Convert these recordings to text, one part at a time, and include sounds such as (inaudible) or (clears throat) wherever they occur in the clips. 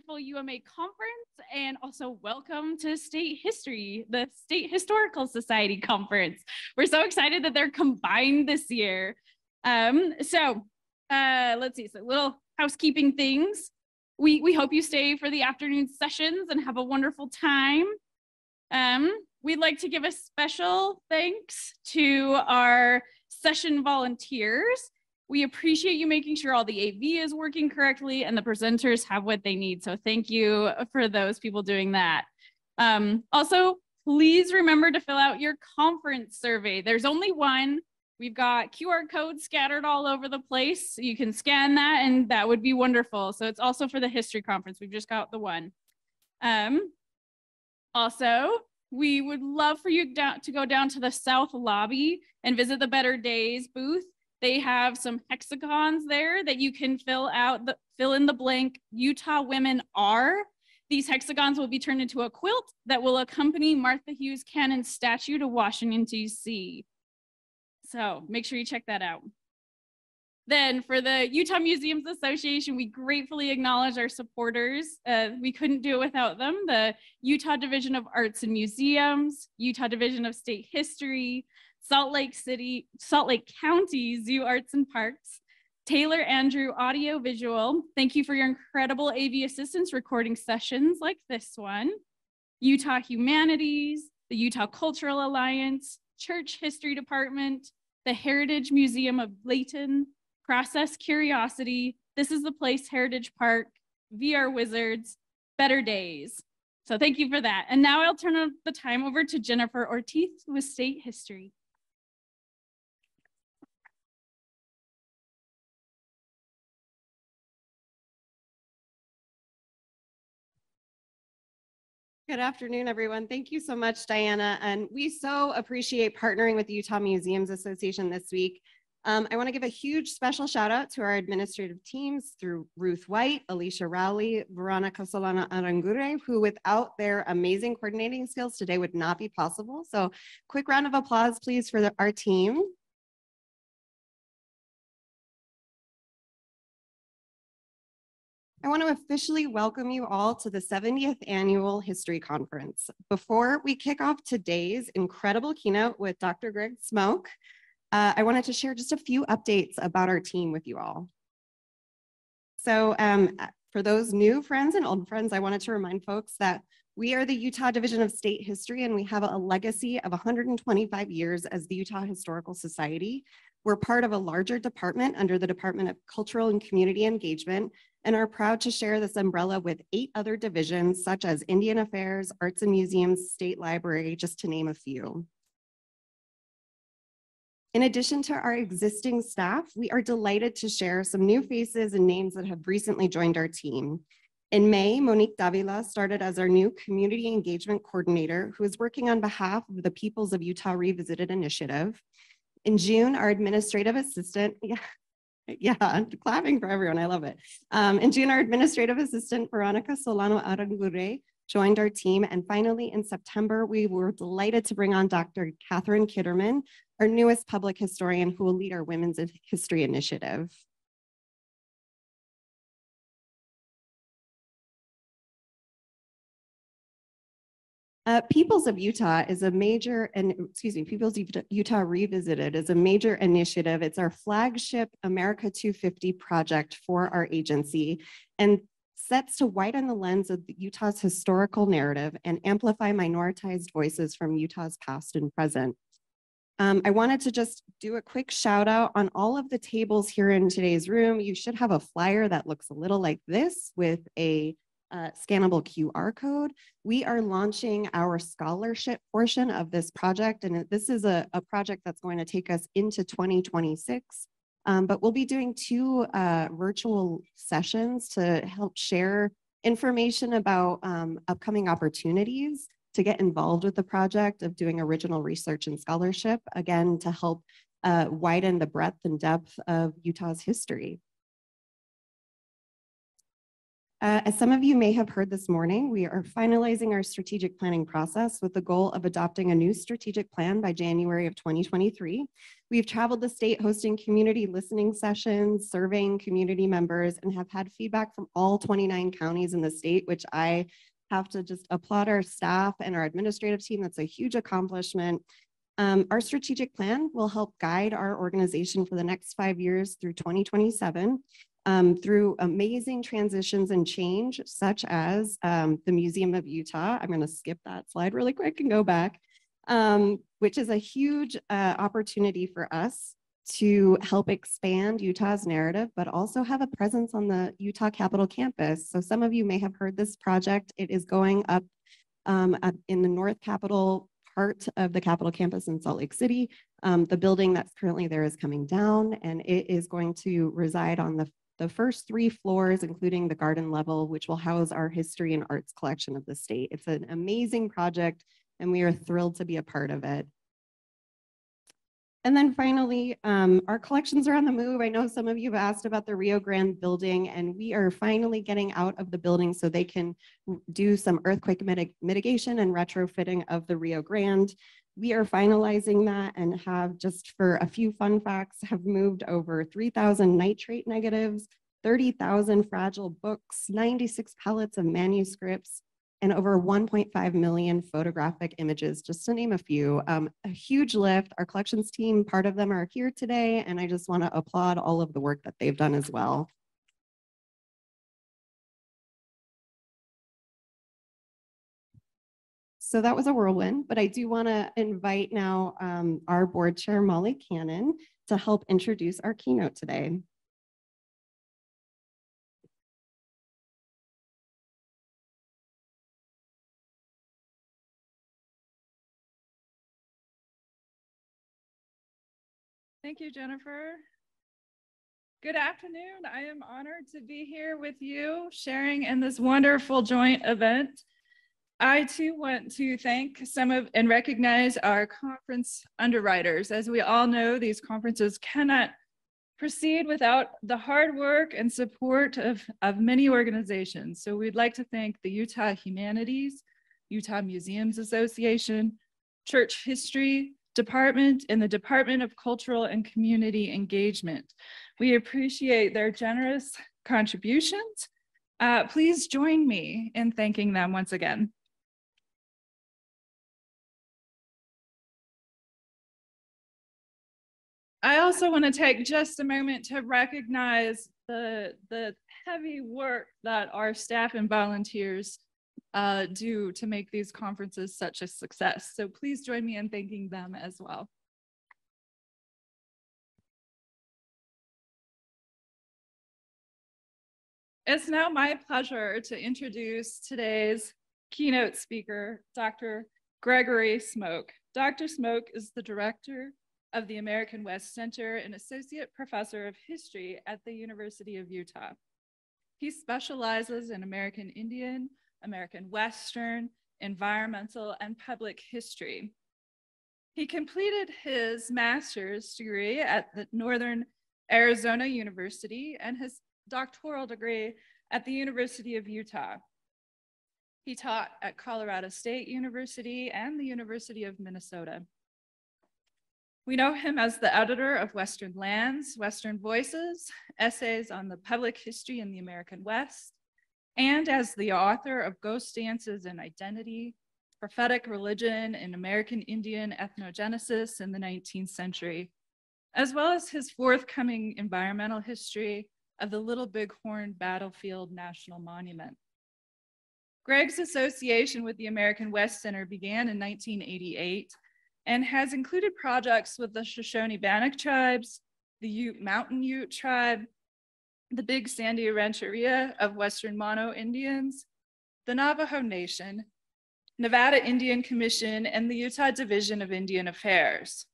wonderful UMA conference and also welcome to State History, the State Historical Society Conference. We're so excited that they're combined this year. Um, so uh, let's see, so little housekeeping things. We, we hope you stay for the afternoon sessions and have a wonderful time. Um, we'd like to give a special thanks to our session volunteers. We appreciate you making sure all the AV is working correctly and the presenters have what they need. So thank you for those people doing that. Um, also, please remember to fill out your conference survey. There's only one. We've got QR codes scattered all over the place. You can scan that and that would be wonderful. So it's also for the history conference. We've just got the one. Um, also, we would love for you to go down to the South Lobby and visit the Better Days booth. They have some hexagons there that you can fill out, the, fill in the blank Utah Women Are. These hexagons will be turned into a quilt that will accompany Martha Hughes Cannon's statue to Washington, D.C. So make sure you check that out. Then for the Utah Museums Association, we gratefully acknowledge our supporters. Uh, we couldn't do it without them. The Utah Division of Arts and Museums, Utah Division of State History, Salt Lake City, Salt Lake County Zoo Arts and Parks, Taylor Andrew Audio Visual. Thank you for your incredible AV assistance recording sessions like this one. Utah Humanities, the Utah Cultural Alliance, Church History Department, the Heritage Museum of Layton, Process Curiosity, This is the Place Heritage Park, VR Wizards, Better Days. So thank you for that. And now I'll turn the time over to Jennifer Ortiz with State History. Good afternoon, everyone. Thank you so much, Diana. And we so appreciate partnering with the Utah Museums Association this week um, I want to give a huge special shout out to our administrative teams through Ruth White, Alicia Rowley, Veronica Solana Arangure, who without their amazing coordinating skills today would not be possible. So quick round of applause, please, for the, our team. I want to officially welcome you all to the 70th Annual History Conference. Before we kick off today's incredible keynote with Dr. Greg Smoak, uh, I wanted to share just a few updates about our team with you all. So um, for those new friends and old friends, I wanted to remind folks that we are the Utah Division of State History and we have a legacy of 125 years as the Utah Historical Society. We're part of a larger department under the Department of Cultural and Community Engagement and are proud to share this umbrella with eight other divisions such as Indian Affairs, Arts and Museums, State Library, just to name a few. In addition to our existing staff, we are delighted to share some new faces and names that have recently joined our team. In May, Monique Davila started as our new community engagement coordinator who is working on behalf of the Peoples of Utah Revisited initiative. In June, our administrative assistant, yeah, (laughs) yeah, clapping for everyone, I love it. Um, in June, our administrative assistant, Veronica Solano Arangure, joined our team. And finally, in September, we were delighted to bring on Dr. Katherine Kitterman, our newest public historian who will lead our Women's History Initiative. Uh, Peoples of Utah is a major, and excuse me, Peoples of Utah Revisited is a major initiative. It's our flagship America 250 project for our agency and sets to widen the lens of Utah's historical narrative and amplify minoritized voices from Utah's past and present. Um, I wanted to just do a quick shout out on all of the tables here in today's room. You should have a flyer that looks a little like this with a uh, scannable QR code. We are launching our scholarship portion of this project, and this is a, a project that's going to take us into 2026. Um, but we'll be doing two uh, virtual sessions to help share information about um, upcoming opportunities to get involved with the project of doing original research and scholarship, again, to help uh, widen the breadth and depth of Utah's history. Uh, as some of you may have heard this morning, we are finalizing our strategic planning process with the goal of adopting a new strategic plan by January of 2023. We've traveled the state hosting community listening sessions, surveying community members, and have had feedback from all 29 counties in the state, which I have to just applaud our staff and our administrative team. That's a huge accomplishment. Um, our strategic plan will help guide our organization for the next five years through 2027 um, through amazing transitions and change, such as um, the Museum of Utah. I'm going to skip that slide really quick and go back, um, which is a huge uh, opportunity for us to help expand Utah's narrative, but also have a presence on the Utah Capitol campus. So some of you may have heard this project. It is going up um, in the North Capitol part of the Capitol campus in Salt Lake City. Um, the building that's currently there is coming down and it is going to reside on the the first three floors, including the garden level, which will house our history and arts collection of the state. It's an amazing project and we are thrilled to be a part of it. And then finally, um, our collections are on the move. I know some of you have asked about the Rio Grande building and we are finally getting out of the building so they can do some earthquake mitig mitigation and retrofitting of the Rio Grande. We are finalizing that and have just for a few fun facts, have moved over 3,000 nitrate negatives, 30,000 fragile books, 96 pallets of manuscripts, and over 1.5 million photographic images, just to name a few. Um, a huge lift. Our collections team, part of them are here today, and I just want to applaud all of the work that they've done as well. So that was a whirlwind, but I do want to invite now um, our board chair, Molly Cannon, to help introduce our keynote today. Thank you, Jennifer. Good afternoon. I am honored to be here with you sharing in this wonderful joint event. I too want to thank some of and recognize our conference underwriters. As we all know, these conferences cannot proceed without the hard work and support of, of many organizations. So we'd like to thank the Utah Humanities, Utah Museums Association, Church History Department, and the Department of Cultural and Community Engagement. We appreciate their generous contributions. Uh, please join me in thanking them once again. I also want to take just a moment to recognize the, the heavy work that our staff and volunteers uh, do to make these conferences such a success. So please join me in thanking them as well. It's now my pleasure to introduce today's keynote speaker, Dr. Gregory Smoak. Dr. Smoak is the director of the American West Center and Associate Professor of History at the University of Utah. He specializes in American Indian, American Western, environmental, and public history. He completed his master's degree at the Northern Arizona University and his doctoral degree at the University of Utah. He taught at Colorado State University and the University of Minnesota. We know him as the editor of Western Lands, Western Voices, essays on the public history in the American West, and as the author of Ghost Dances and Identity, Prophetic Religion in American Indian Ethnogenesis in the 19th Century, as well as his forthcoming environmental history of the Little Bighorn Battlefield National Monument. Greg's association with the American West Center began in 1988 and has included projects with the Shoshone Bannock tribes, the Ute Mountain Ute tribe, the Big Sandy Rancheria of Western Mono Indians, the Navajo Nation, Nevada Indian Commission, and the Utah Division of Indian Affairs.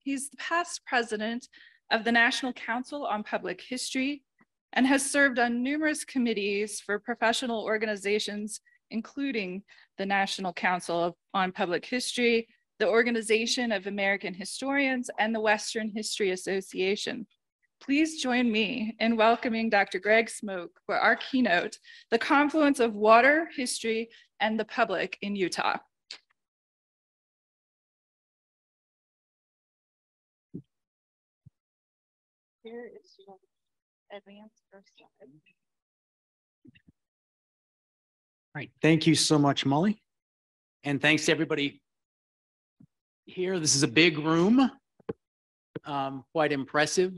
He's the past president of the National Council on Public History and has served on numerous committees for professional organizations, including the National Council on Public History, the Organization of American Historians, and the Western History Association. please join me in welcoming Dr. Greg Smoak for our keynote, The Confluence of Water, History, and the Public in Utah. Here is your advanced first slide. All right, thank you so much, Molly. And thanks to everybody here. This is a big room, um, quite impressive.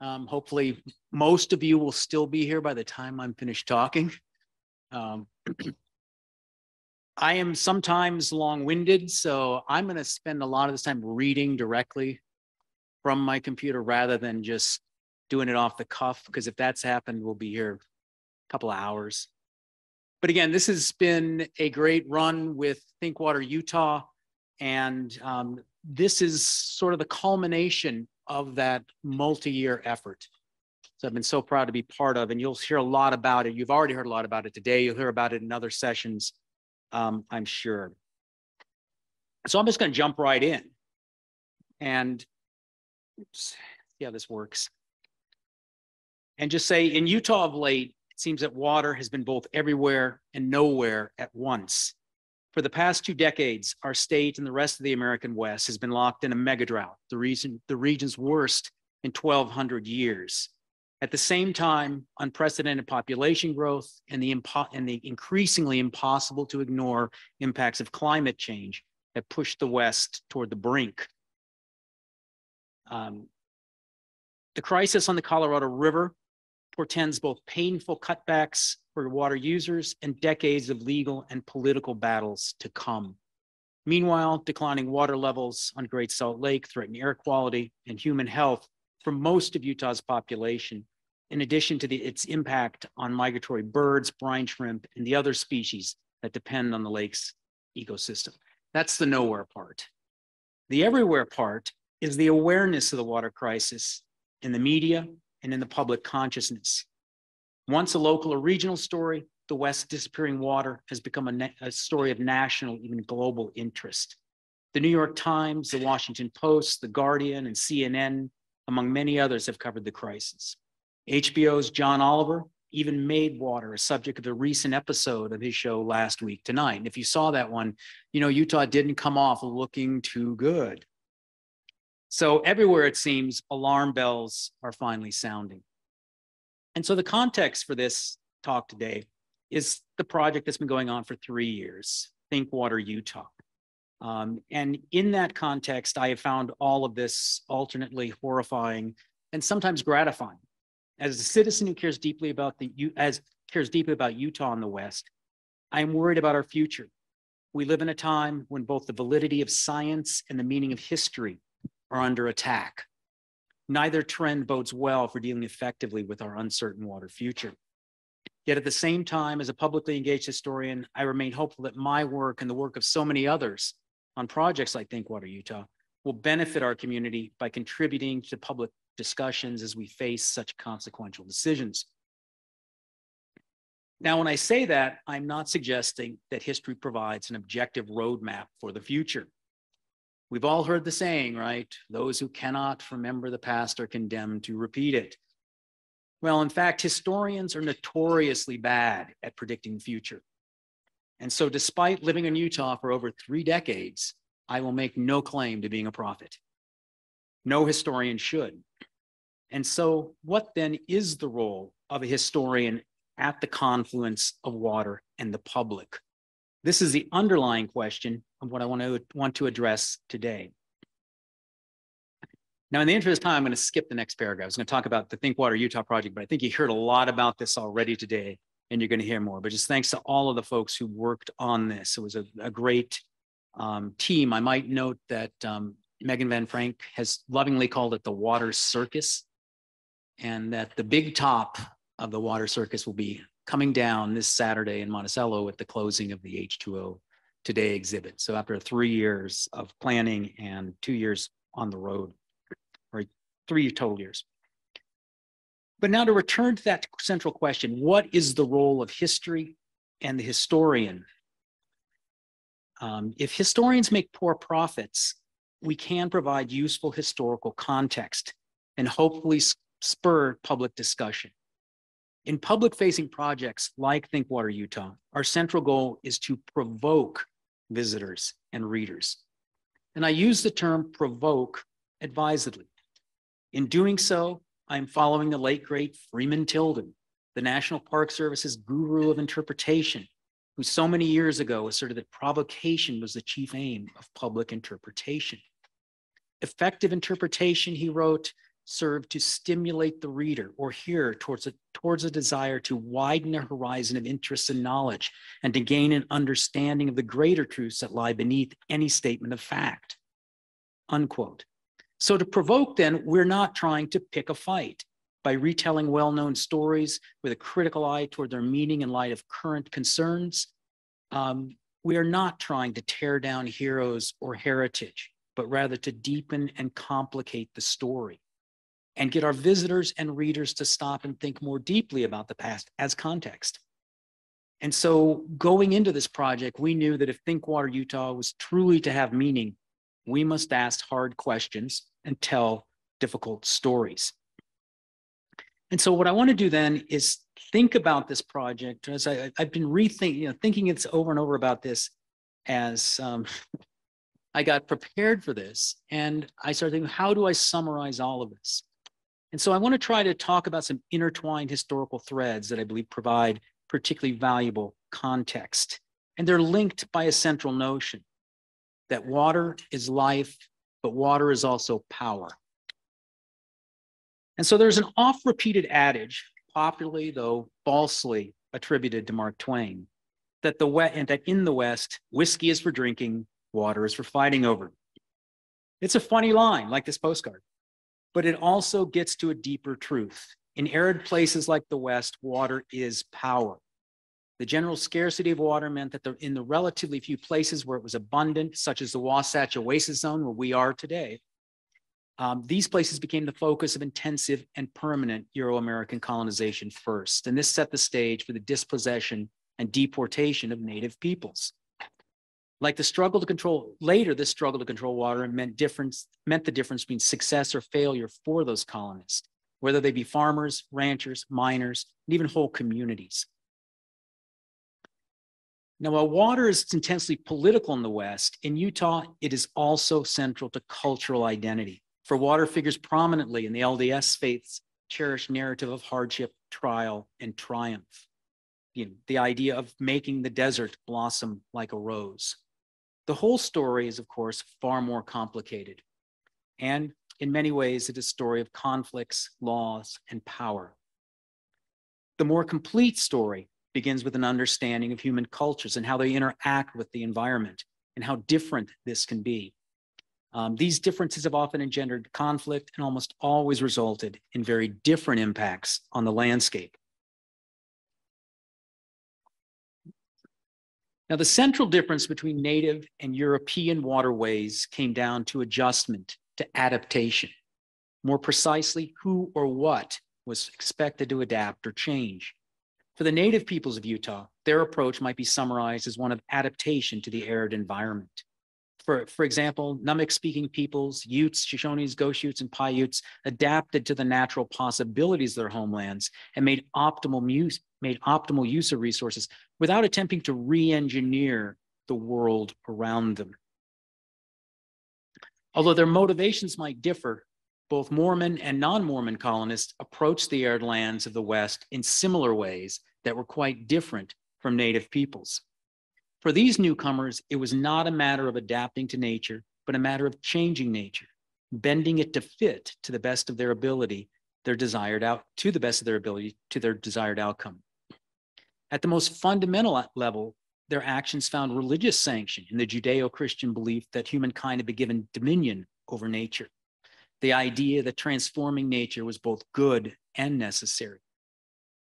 Um, hopefully, most of you will still be here by the time I'm finished talking. Um, (clears throat) I am sometimes long-winded, so I'm going to spend a lot of this time reading directly from my computer rather than just doing it off the cuff, because if that's happened, we'll be here a couple of hours. But again, this has been a great run with Think Water Utah. And um, this is sort of the culmination of that multi-year effort. So I've been so proud to be part of, and you'll hear a lot about it. You've already heard a lot about it today. You'll hear about it in other sessions, um, I'm sure. So I'm just going to jump right in and oops, see how this works. And just say in Utah of late, it seems that water has been both everywhere and nowhere at once. For the past two decades, our state and the rest of the American West has been locked in a mega drought, the, the region's worst in 1,200 years. At the same time, unprecedented population growth and the, impo- and the increasingly impossible to ignore impacts of climate change have pushed the West toward the brink. Um, the crisis on the Colorado River portends both painful cutbacks for water users and decades of legal and political battles to come. Meanwhile, declining water levels on Great Salt Lake threaten air quality and human health for most of Utah's population, in addition to the, its impact on migratory birds, brine shrimp, and the other species that depend on the lake's ecosystem. That's the nowhere part. The everywhere part is the awareness of the water crisis in the media and in the public consciousness. Once a local or regional story, the West's disappearing water has become a, a, story of national, even global interest. The New York Times, the Washington Post, the Guardian, and CNN, among many others, have covered the crisis. HBO's John Oliver even made water a subject of a recent episode of his show last week tonight. And if you saw that one, you know, Utah didn't come off looking too good. So everywhere it seems, alarm bells are finally sounding. And so the context for this talk today is the project that's been going on for three years, Think Water Utah. Um, and in that context, I have found all of this alternately horrifying and sometimes gratifying. As a citizen who cares deeply about the as cares deeply about Utah and the West, I am worried about our future. We live in a time when both the validity of science and the meaning of history are under attack. Neither trend bodes well for dealing effectively with our uncertain water future. Yet at the same time, as a publicly engaged historian, I remain hopeful that my work and the work of so many others on projects like Think Water Utah will benefit our community by contributing to public discussions as we face such consequential decisions. Now, when I say that, I'm not suggesting that history provides an objective roadmap for the future. We've all heard the saying, right? Those who cannot remember the past are condemned to repeat it. Well, in fact, historians are notoriously bad at predicting the future. And so, despite living in Utah for over three decades, I will make no claim to being a prophet. No historian should. And so, what then is the role of a historian at the confluence of water and the public? This is the underlying question of what I want to, want to address today. Now, in the interest of time, I'm going to skip the next paragraph. I was going to talk about the Think Water Utah project, but I think you heard a lot about this already today, and you're going to hear more. But just thanks to all of the folks who worked on this. It was a, a great um, team. I might note that um, Megan Van Frank has lovingly called it the Water Circus, and that the big top of the Water Circus will be coming down this Saturday in Monticello at the closing of the H2O Today exhibit. So after three years of planning and two years on the road, or three total years. But now to return to that central question, what is the role of history and the historian? Um, if historians make poor prophets, we can provide useful historical context and hopefully spur public discussion. In public facing projects like Think Water Utah, our central goal is to provoke visitors and readers. And I use the term provoke advisedly. In doing so, I'm following the late great Freeman Tilden, the National Park Service's guru of interpretation, who so many years ago asserted that provocation was the chief aim of public interpretation. Effective interpretation, he wrote, served to stimulate the reader or hearer towards a, towards a desire to widen their horizon of interest and knowledge and to gain an understanding of the greater truths that lie beneath any statement of fact. Unquote. So to provoke, then, we're not trying to pick a fight by retelling well-known stories with a critical eye toward their meaning in light of current concerns. Um, we are not trying to tear down heroes or heritage, but rather to deepen and complicate the story and get our visitors and readers to stop and think more deeply about the past as context. And so going into this project, we knew that if Think Water Utah was truly to have meaning, we must ask hard questions and tell difficult stories. And so what I want to do then is think about this project as I, have been rethinking, you know, thinking it's over and over about this as um, (laughs) I got prepared for this. And I started thinking, how do I summarize all of this? And so I want to try to talk about some intertwined historical threads that I believe provide particularly valuable context. And they're linked by a central notion that water is life, but water is also power. And so there's an oft repeated adage, popularly though falsely attributed to Mark Twain, that the wet and that in the West, whiskey is for drinking, water is for fighting over. It's a funny line, like this postcard, but it also gets to a deeper truth. In arid places like the West, water is power. The general scarcity of water meant that the, in the relatively few places where it was abundant, such as the Wasatch Oasis Zone, where we are today, um, these places became the focus of intensive and permanent Euro-American colonization first, and this set the stage for the dispossession and deportation of native peoples. Like the struggle to control, later this struggle to control water meant difference, meant the difference between success or failure for those colonists, whether they be farmers, ranchers, miners, and even whole communities. Now, while water is intensely political in the West, in Utah, it is also central to cultural identity for water figures prominently in the LDS faith's cherished narrative of hardship, trial, and triumph. You know, the idea of making the desert blossom like a rose. The whole story is, of course, far more complicated. And in many ways, it is a story of conflicts, laws, and power. The more complete story begins with an understanding of human cultures and how they interact with the environment and how different this can be. Um, these differences have often engendered conflict and almost always resulted in very different impacts on the landscape. Now, the central difference between native and European waterways came down to adjustment, to adaptation. More precisely, who or what was expected to adapt or change. For the native peoples of Utah, their approach might be summarized as one of adaptation to the arid environment for, for example, Numic speaking peoples, Utes, Shoshones, Goshutes, and Paiutes adapted to the natural possibilities of their homelands and made optimal use, made optimal use of resources without attempting to re-engineer the world around them. Although their motivations might differ, both Mormon and non-Mormon colonists approached the arid lands of the West in similar ways that were quite different from native peoples. For these newcomers, it was not a matter of adapting to nature, but a matter of changing nature, bending it to fit to the best of their ability, their desired out to the best of their ability to their desired outcome. At the most fundamental level, their actions found religious sanction in the Judeo-Christian belief that humankind had been given dominion over nature. The idea that transforming nature was both good and necessary.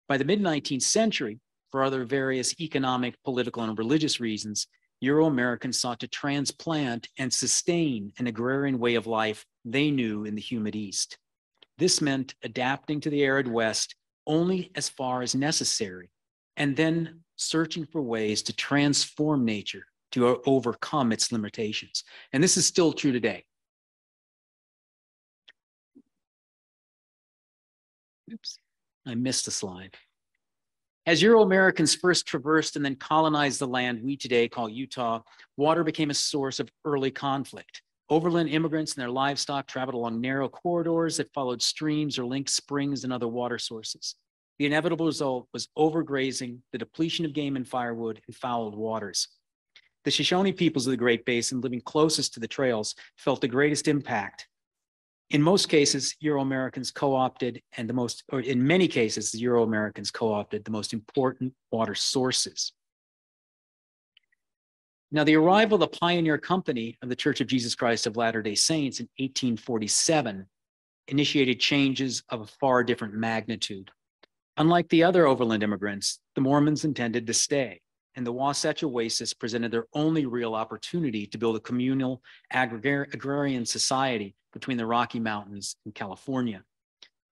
By the mid 19th century, for other various economic, political, and religious reasons, Euro Americans sought to transplant and sustain an agrarian way of life they knew in the humid East. This meant adapting to the arid West only as far as necessary, and then searching for ways to transform nature to overcome its limitations. And this is still true today. Oops, I missed a slide. As Euro Americans first traversed and then colonized the land we today call Utah, water became a source of early conflict. Overland immigrants and their livestock traveled along narrow corridors that followed streams or linked springs and other water sources. The inevitable result was overgrazing, the depletion of game and firewood, and fouled waters. The Shoshone peoples of the Great Basin living closest to the trails felt the greatest impact. In most cases, Euro-Americans co-opted and the most, or in many cases, the Euro-Americans co-opted the most important water sources. Now, the arrival of the pioneer company of the Church of Jesus Christ of Latter-day Saints in 1847 initiated changes of a far different magnitude. Unlike the other overland immigrants, the Mormons intended to stay and the Wasatch Oasis presented their only real opportunity to build a communal agrarian society between the Rocky Mountains and California.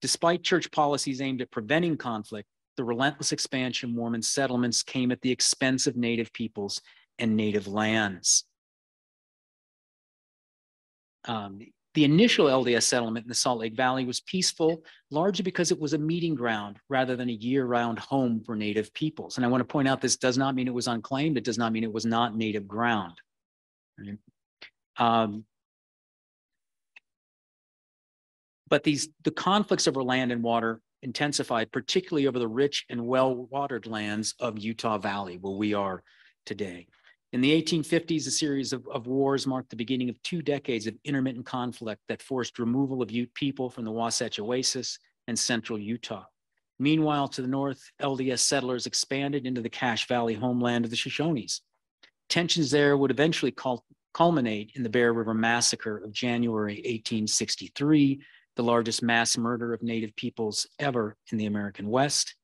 Despite church policies aimed at preventing conflict, the relentless expansion of Mormon settlements came at the expense of native peoples and native lands. Um, the initial LDS settlement in the Salt Lake Valley was peaceful, largely because it was a meeting ground rather than a year round home for Native peoples. And I want to point out this does not mean it was unclaimed, it does not mean it was not Native ground. Um, but these the conflicts over land and water intensified, particularly over the rich and well-watered lands of Utah Valley, where we are today. In the 1850s, a series of, of, wars marked the beginning of two decades of intermittent conflict that forced removal of Ute people from the Wasatch Oasis and central Utah. Meanwhile, to the north, LDS settlers expanded into the Cache Valley homeland of the Shoshones. Tensions there would eventually cul culminate in the Bear River Massacre of January 1863, the largest mass murder of Native peoples ever in the American West.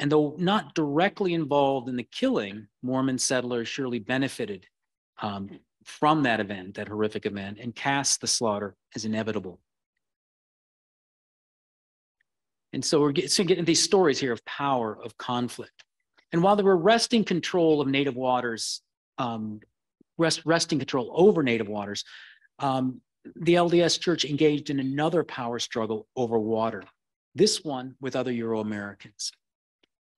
And though not directly involved in the killing, Mormon settlers surely benefited um, from that event, that horrific event, and cast the slaughter as inevitable. And so we're getting, so getting these stories here of power, of conflict. And while they were wresting control of native waters, um, rest, wresting control over native waters, um, the LDS Church engaged in another power struggle over water, this one with other Euro Americans.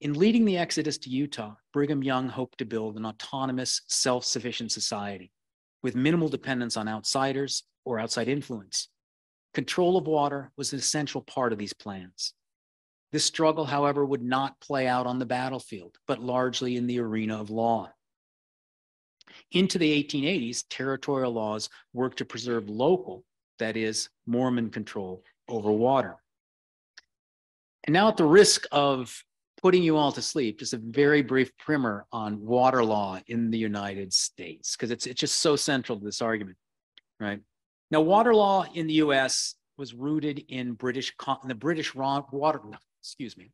In leading the exodus to Utah, Brigham Young hoped to build an autonomous, self sufficient society with minimal dependence on outsiders or outside influence. Control of water was an essential part of these plans. This struggle, however, would not play out on the battlefield, but largely in the arena of law. Into the 1880s, territorial laws worked to preserve local, that is, Mormon control over water. And now, at the risk of putting you all to sleep, just a very brief primer on water law in the United States, because it's, it's just so central to this argument, right? Now, water law in the US was rooted in British, in the British water, excuse me,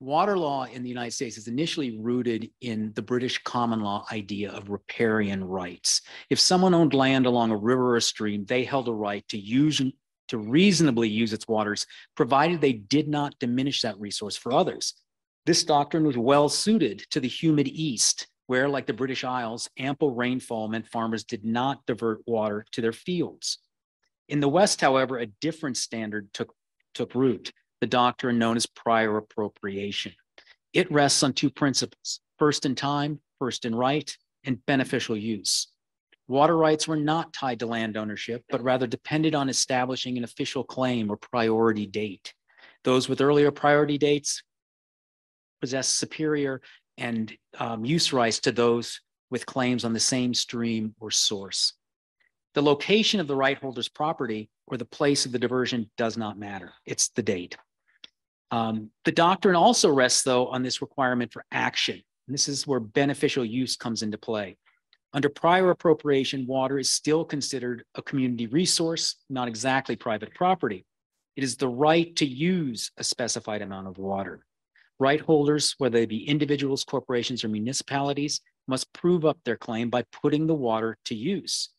water law in the United States is initially rooted in the British common law idea of riparian rights. If someone owned land along a river or stream, they held a right to use to reasonably use its waters, provided they did not diminish that resource for others. This doctrine was well suited to the humid East, where, like the British Isles, ample rainfall meant farmers did not divert water to their fields. In the West, however, a different standard took, took root, the doctrine known as prior appropriation. It rests on two principles first in time, first in right, and beneficial use. Water rights were not tied to land ownership, but rather depended on establishing an official claim or priority date. Those with earlier priority dates possess superior and um, use rights to those with claims on the same stream or source. The location of the right holder's property or the place of the diversion does not matter. It's the date. Um, the doctrine also rests, though, on this requirement for action. And this is where beneficial use comes into play. Under prior appropriation, water is still considered a community resource, not exactly private property. It is the right to use a specified amount of water. Right holders, whether they be individuals, corporations, or municipalities, must prove up their claim by putting the water to use.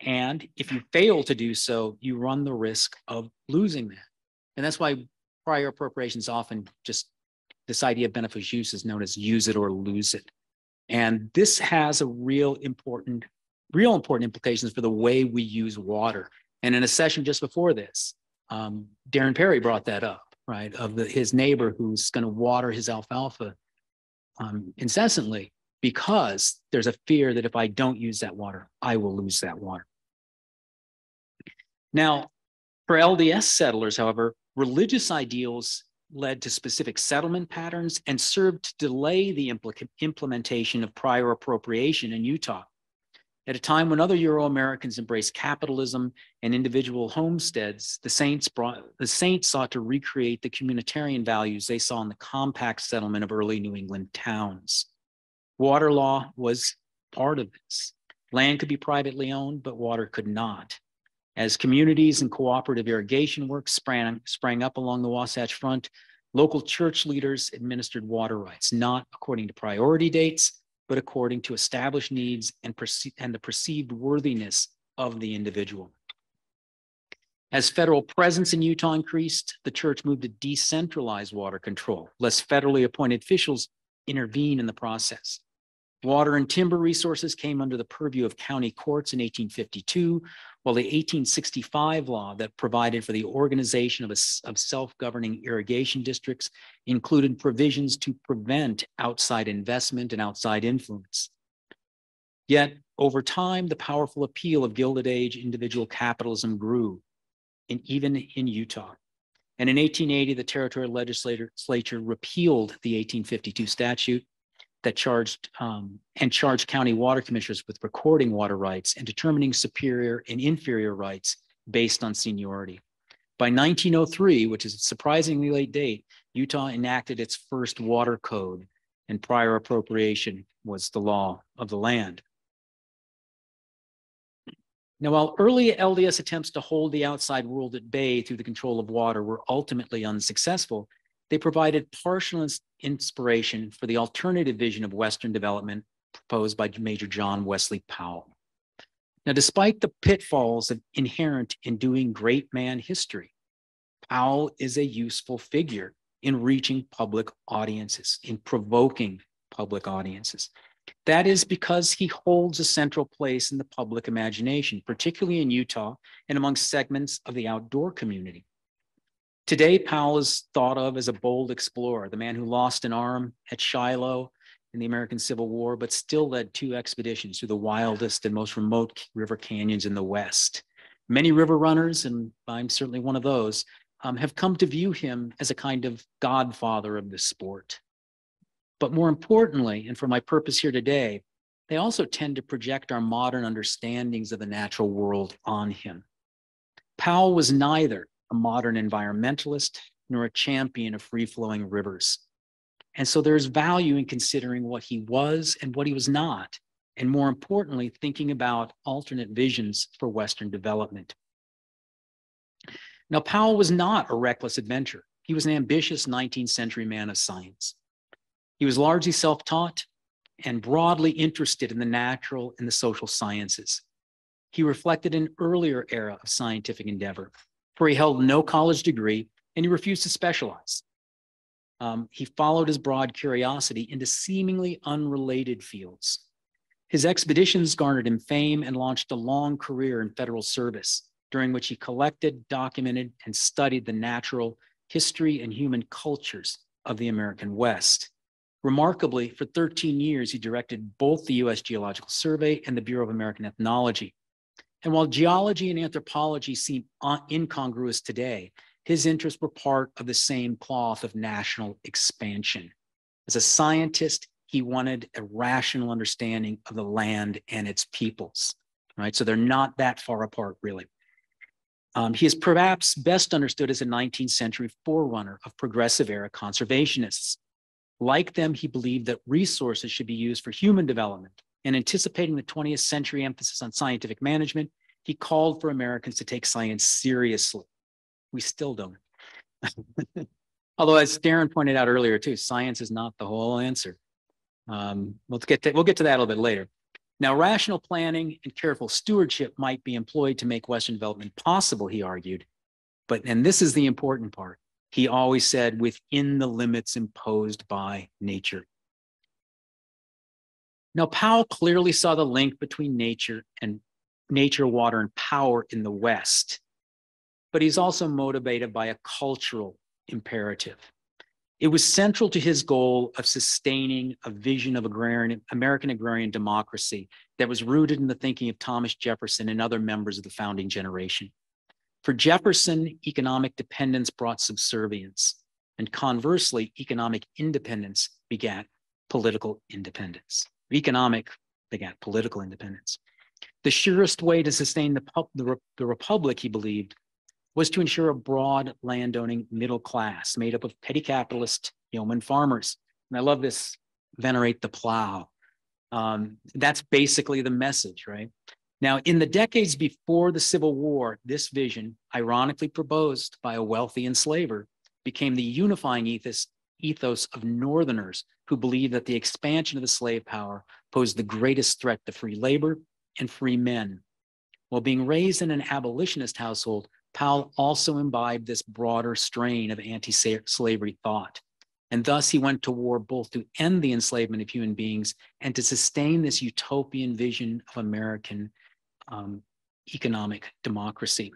And if you fail to do so, you run the risk of losing that. And that's why prior appropriations often just this idea of beneficial use is known as use it or lose it. And this has a real important, real important implications for the way we use water. And in a session just before this, um, Darren Perry brought that up right, of the, his neighbor who's going to water his alfalfa um, incessantly because there's a fear that if I don't use that water, I will lose that water. Now, for LDS settlers, however, religious ideals led to specific settlement patterns and served to delay the implementation of prior appropriation in Utah. At a time when other Euro Americans embraced capitalism and individual homesteads, the saints, brought, the saints sought to recreate the communitarian values they saw in the compact settlement of early New England towns. Water law was part of this. Land could be privately owned, but water could not. As communities and cooperative irrigation works sprang, sprang up along the Wasatch Front, local church leaders administered water rights, not according to priority dates, but according to established needs and, perce- and the perceived worthiness of the individual. As federal presence in Utah increased, the church moved to decentralize water control, less federally appointed officials intervene in the process. Water and timber resources came under the purview of county courts in 1852, the 1865 law that provided for the organization of, a, of self-governing irrigation districts included provisions to prevent outside investment and outside influence. Yet, over time, the powerful appeal of Gilded Age individual capitalism grew, in, even in Utah. And in 1880, the territorial legislature repealed the 1852 statute that charged um, and charged county water commissioners with recording water rights and determining superior and inferior rights based on seniority. By 1903, which is a surprisingly late date, Utah enacted its first water code, and prior appropriation was the law of the land. Now, while early LDS attempts to hold the outside world at bay through the control of water were ultimately unsuccessful, they provided partial inspiration for the alternative vision of Western development proposed by Major John Wesley Powell. Now, despite the pitfalls inherent in doing great man history, Powell is a useful figure in reaching public audiences, in provoking public audiences. That is because he holds a central place in the public imagination, particularly in Utah and among segments of the outdoor community. Today, Powell is thought of as a bold explorer, the man who lost an arm at Shiloh in the American Civil War, but still led two expeditions through the wildest and most remote river canyons in the West. Many river runners, and I'm certainly one of those, um, have come to view him as a kind of godfather of the sport. But more importantly, and for my purpose here today, they also tend to project our modern understandings of the natural world on him. Powell was neither a modern environmentalist, nor a champion of free flowing rivers. And so there's value in considering what he was and what he was not. And more importantly, thinking about alternate visions for Western development. Now, Powell was not a reckless adventurer. He was an ambitious 19th century man of science. He was largely self taught and broadly interested in the natural and the social sciences. He reflected an earlier era of scientific endeavor, where he held no college degree and he refused to specialize. Um, he followed his broad curiosity into seemingly unrelated fields. His expeditions garnered him fame and launched a long career in federal service, during which he collected, documented, and studied the natural history and human cultures of the American West. Remarkably, for 13 years, he directed both the U.S. Geological Survey and the Bureau of American Ethnology. And while geology and anthropology seem incongruous today, his interests were part of the same cloth of national expansion. As a scientist, he wanted a rational understanding of the land and its peoples, right? So they're not that far apart, really. Um, he is perhaps best understood as a 19th century forerunner of progressive era conservationists. Like them, he believed that resources should be used for human development and anticipating the 20th century emphasis on scientific management, he called for Americans to take science seriously. We still don't. (laughs) Although, as Darren pointed out earlier, too, science is not the whole answer. Um, we'll get to, we'll get to that a little bit later. Now, rational planning and careful stewardship might be employed to make Western development possible, he argued. But, and this is the important part, he always said, within the limits imposed by nature. Now, Powell clearly saw the link between nature and nature, water, and power in the West, but he's also motivated by a cultural imperative. It was central to his goal of sustaining a vision of agrarian, American agrarian democracy that was rooted in the thinking of Thomas Jefferson and other members of the founding generation. For Jefferson, economic dependence brought subservience, and conversely, economic independence begat political independence. Economic begat political independence. The surest way to sustain the, the, the republic, he believed, was to ensure a broad landowning middle class made up of petty capitalist yeoman farmers. And I love this venerate the plow. Um, that's basically the message, right? Now, in the decades before the Civil War, this vision, ironically proposed by a wealthy enslaver, became the unifying ethos, ethos of Northerners who believed that the expansion of the slave power posed the greatest threat to free labor and free men. While being raised in an abolitionist household, Powell also imbibed this broader strain of anti slavery thought. And thus he went to war both to end the enslavement of human beings and to sustain this utopian vision of American um, economic democracy.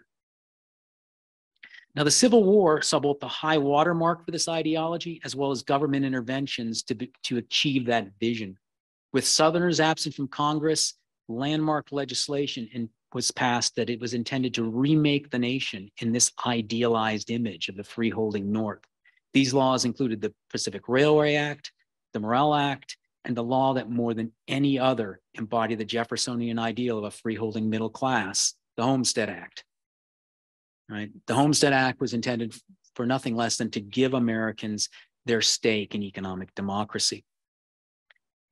Now, the Civil War saw both the high watermark for this ideology as well as government interventions to, be, to achieve that vision. With Southerners absent from Congress, landmark legislation in, was passed that it was intended to remake the nation in this idealized image of the freeholding North. These laws included the Pacific Railway Act, the Morrill Act, and the law that more than any other embodied the Jeffersonian ideal of a freeholding middle class, the Homestead Act. Right? The Homestead Act was intended for nothing less than to give Americans their stake in economic democracy.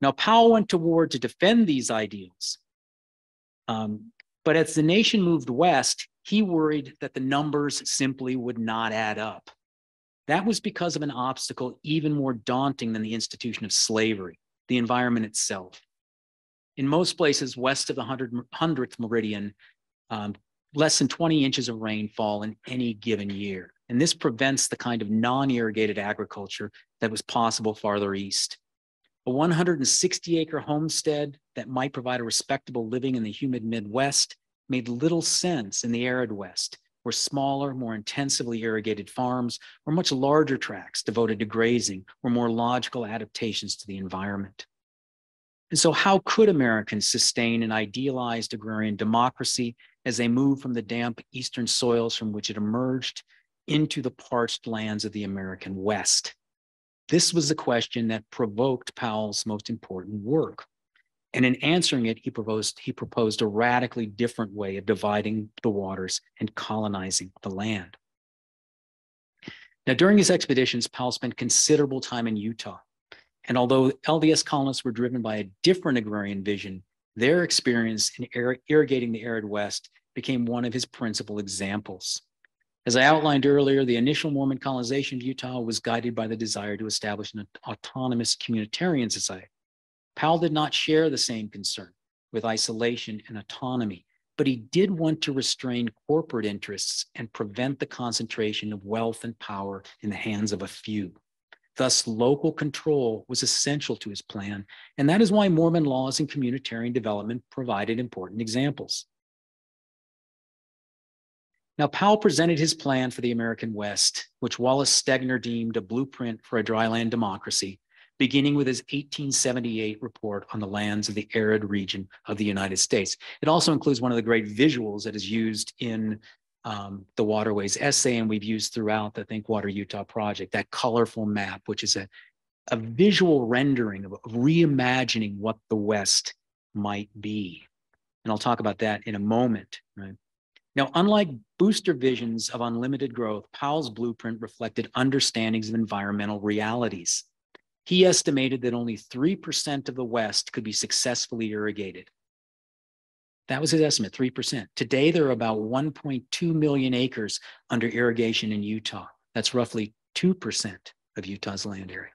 Now, Powell went to war to defend these ideals, um, but as the nation moved west, he worried that the numbers simply would not add up. That was because of an obstacle even more daunting than the institution of slavery, the environment itself. In most places west of the 100th meridian, um, less than 20 inches of rainfall in any given year. And this prevents the kind of non irrigated agriculture that was possible farther east. A 160 acre homestead that might provide a respectable living in the humid Midwest made little sense in the arid West, where smaller, more intensively irrigated farms or much larger tracts devoted to grazing were more logical adaptations to the environment. And so, how could Americans sustain an idealized agrarian democracy as they move from the damp eastern soils from which it emerged into the parched lands of the American West? This was the question that provoked Powell's most important work. And in answering it, he proposed, he proposed a radically different way of dividing the waters and colonizing the land. Now, during his expeditions, Powell spent considerable time in Utah. And although LDS colonists were driven by a different agrarian vision, their experience in irrigating the arid West became one of his principal examples. As I outlined earlier, the initial Mormon colonization of Utah was guided by the desire to establish an autonomous communitarian society. Powell did not share the same concern with isolation and autonomy, but he did want to restrain corporate interests and prevent the concentration of wealth and power in the hands of a few. Thus, local control was essential to his plan, and that is why Mormon laws and communitarian development provided important examples. Now, Powell presented his plan for the American West, which Wallace Stegner deemed a blueprint for a dryland democracy, beginning with his 1878 report on the lands of the arid region of the United States. It also includes one of the great visuals that is used in um, the Waterways essay, and we've used throughout the Think Water Utah project, that colorful map, which is a, a visual rendering of, reimagining what the West might be. And I'll talk about that in a moment, right? Now, unlike booster visions of unlimited growth, Powell's blueprint reflected understandings of environmental realities. He estimated that only 3% of the West could be successfully irrigated. That was his estimate, 3%. Today, there are about 1.2 million acres under irrigation in Utah. That's roughly 2% of Utah's land area.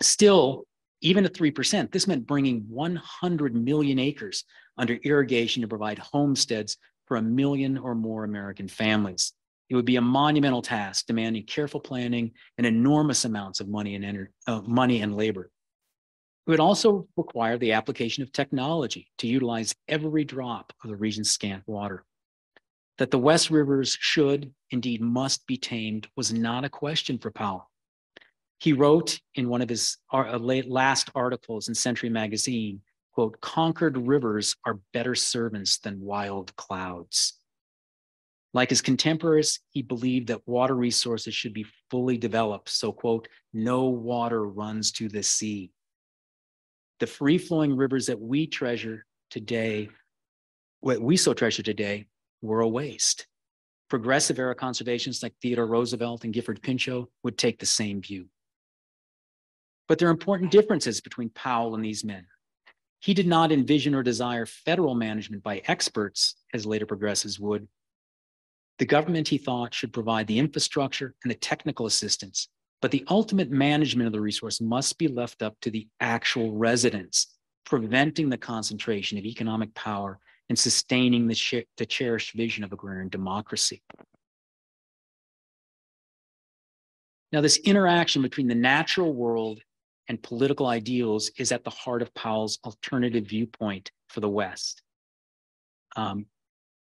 Still, even at 3%, this meant bringing 100 million acres under irrigation to provide homesteads for a million or more American families. It would be a monumental task demanding careful planning and enormous amounts of money and, uh, money and labor. It would also require the application of technology to utilize every drop of the region's scant water. That the West Rivers should, indeed must be tamed was not a question for Powell. He wrote in one of his uh, last articles in Century Magazine, quote, conquered rivers are better servants than wild clouds. Like his contemporaries, he believed that water resources should be fully developed. So, quote, no water runs to the sea. The free flowing rivers that we treasure today, what we so treasure today, were a waste. Progressive era conservationists like Theodore Roosevelt and Gifford Pinchot would take the same view. But there are important differences between Powell and these men. He did not envision or desire federal management by experts, as later progressives would, the government, he thought, should provide the infrastructure and the technical assistance, but the ultimate management of the resource must be left up to the actual residents, preventing the concentration of economic power and sustaining the, the cherished vision of agrarian democracy. Now, this interaction between the natural world and political ideals is at the heart of Powell's alternative viewpoint for the West. Um,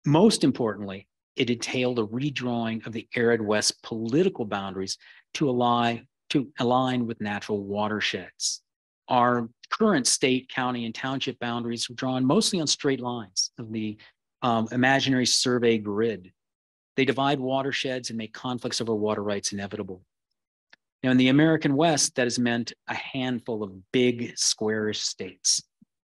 most importantly, it entailed a redrawing of the arid West political boundaries to align, to align with natural watersheds. Our current state, county, and township boundaries were drawn mostly on straight lines of the um, imaginary survey grid. They divide watersheds and make conflicts over water rights inevitable. Now, in the American West, that has meant a handful of big, squarish states.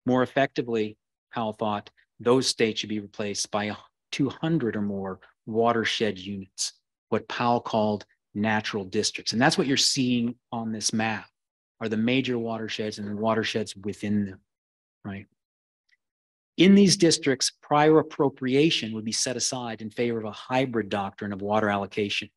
More effectively, Powell thought those states should be replaced by 200 or more watershed units, what Powell called natural districts. And that's what you're seeing on this map are the major watersheds and the watersheds within them, right? In these districts, prior appropriation would be set aside in favor of a hybrid doctrine of water allocation.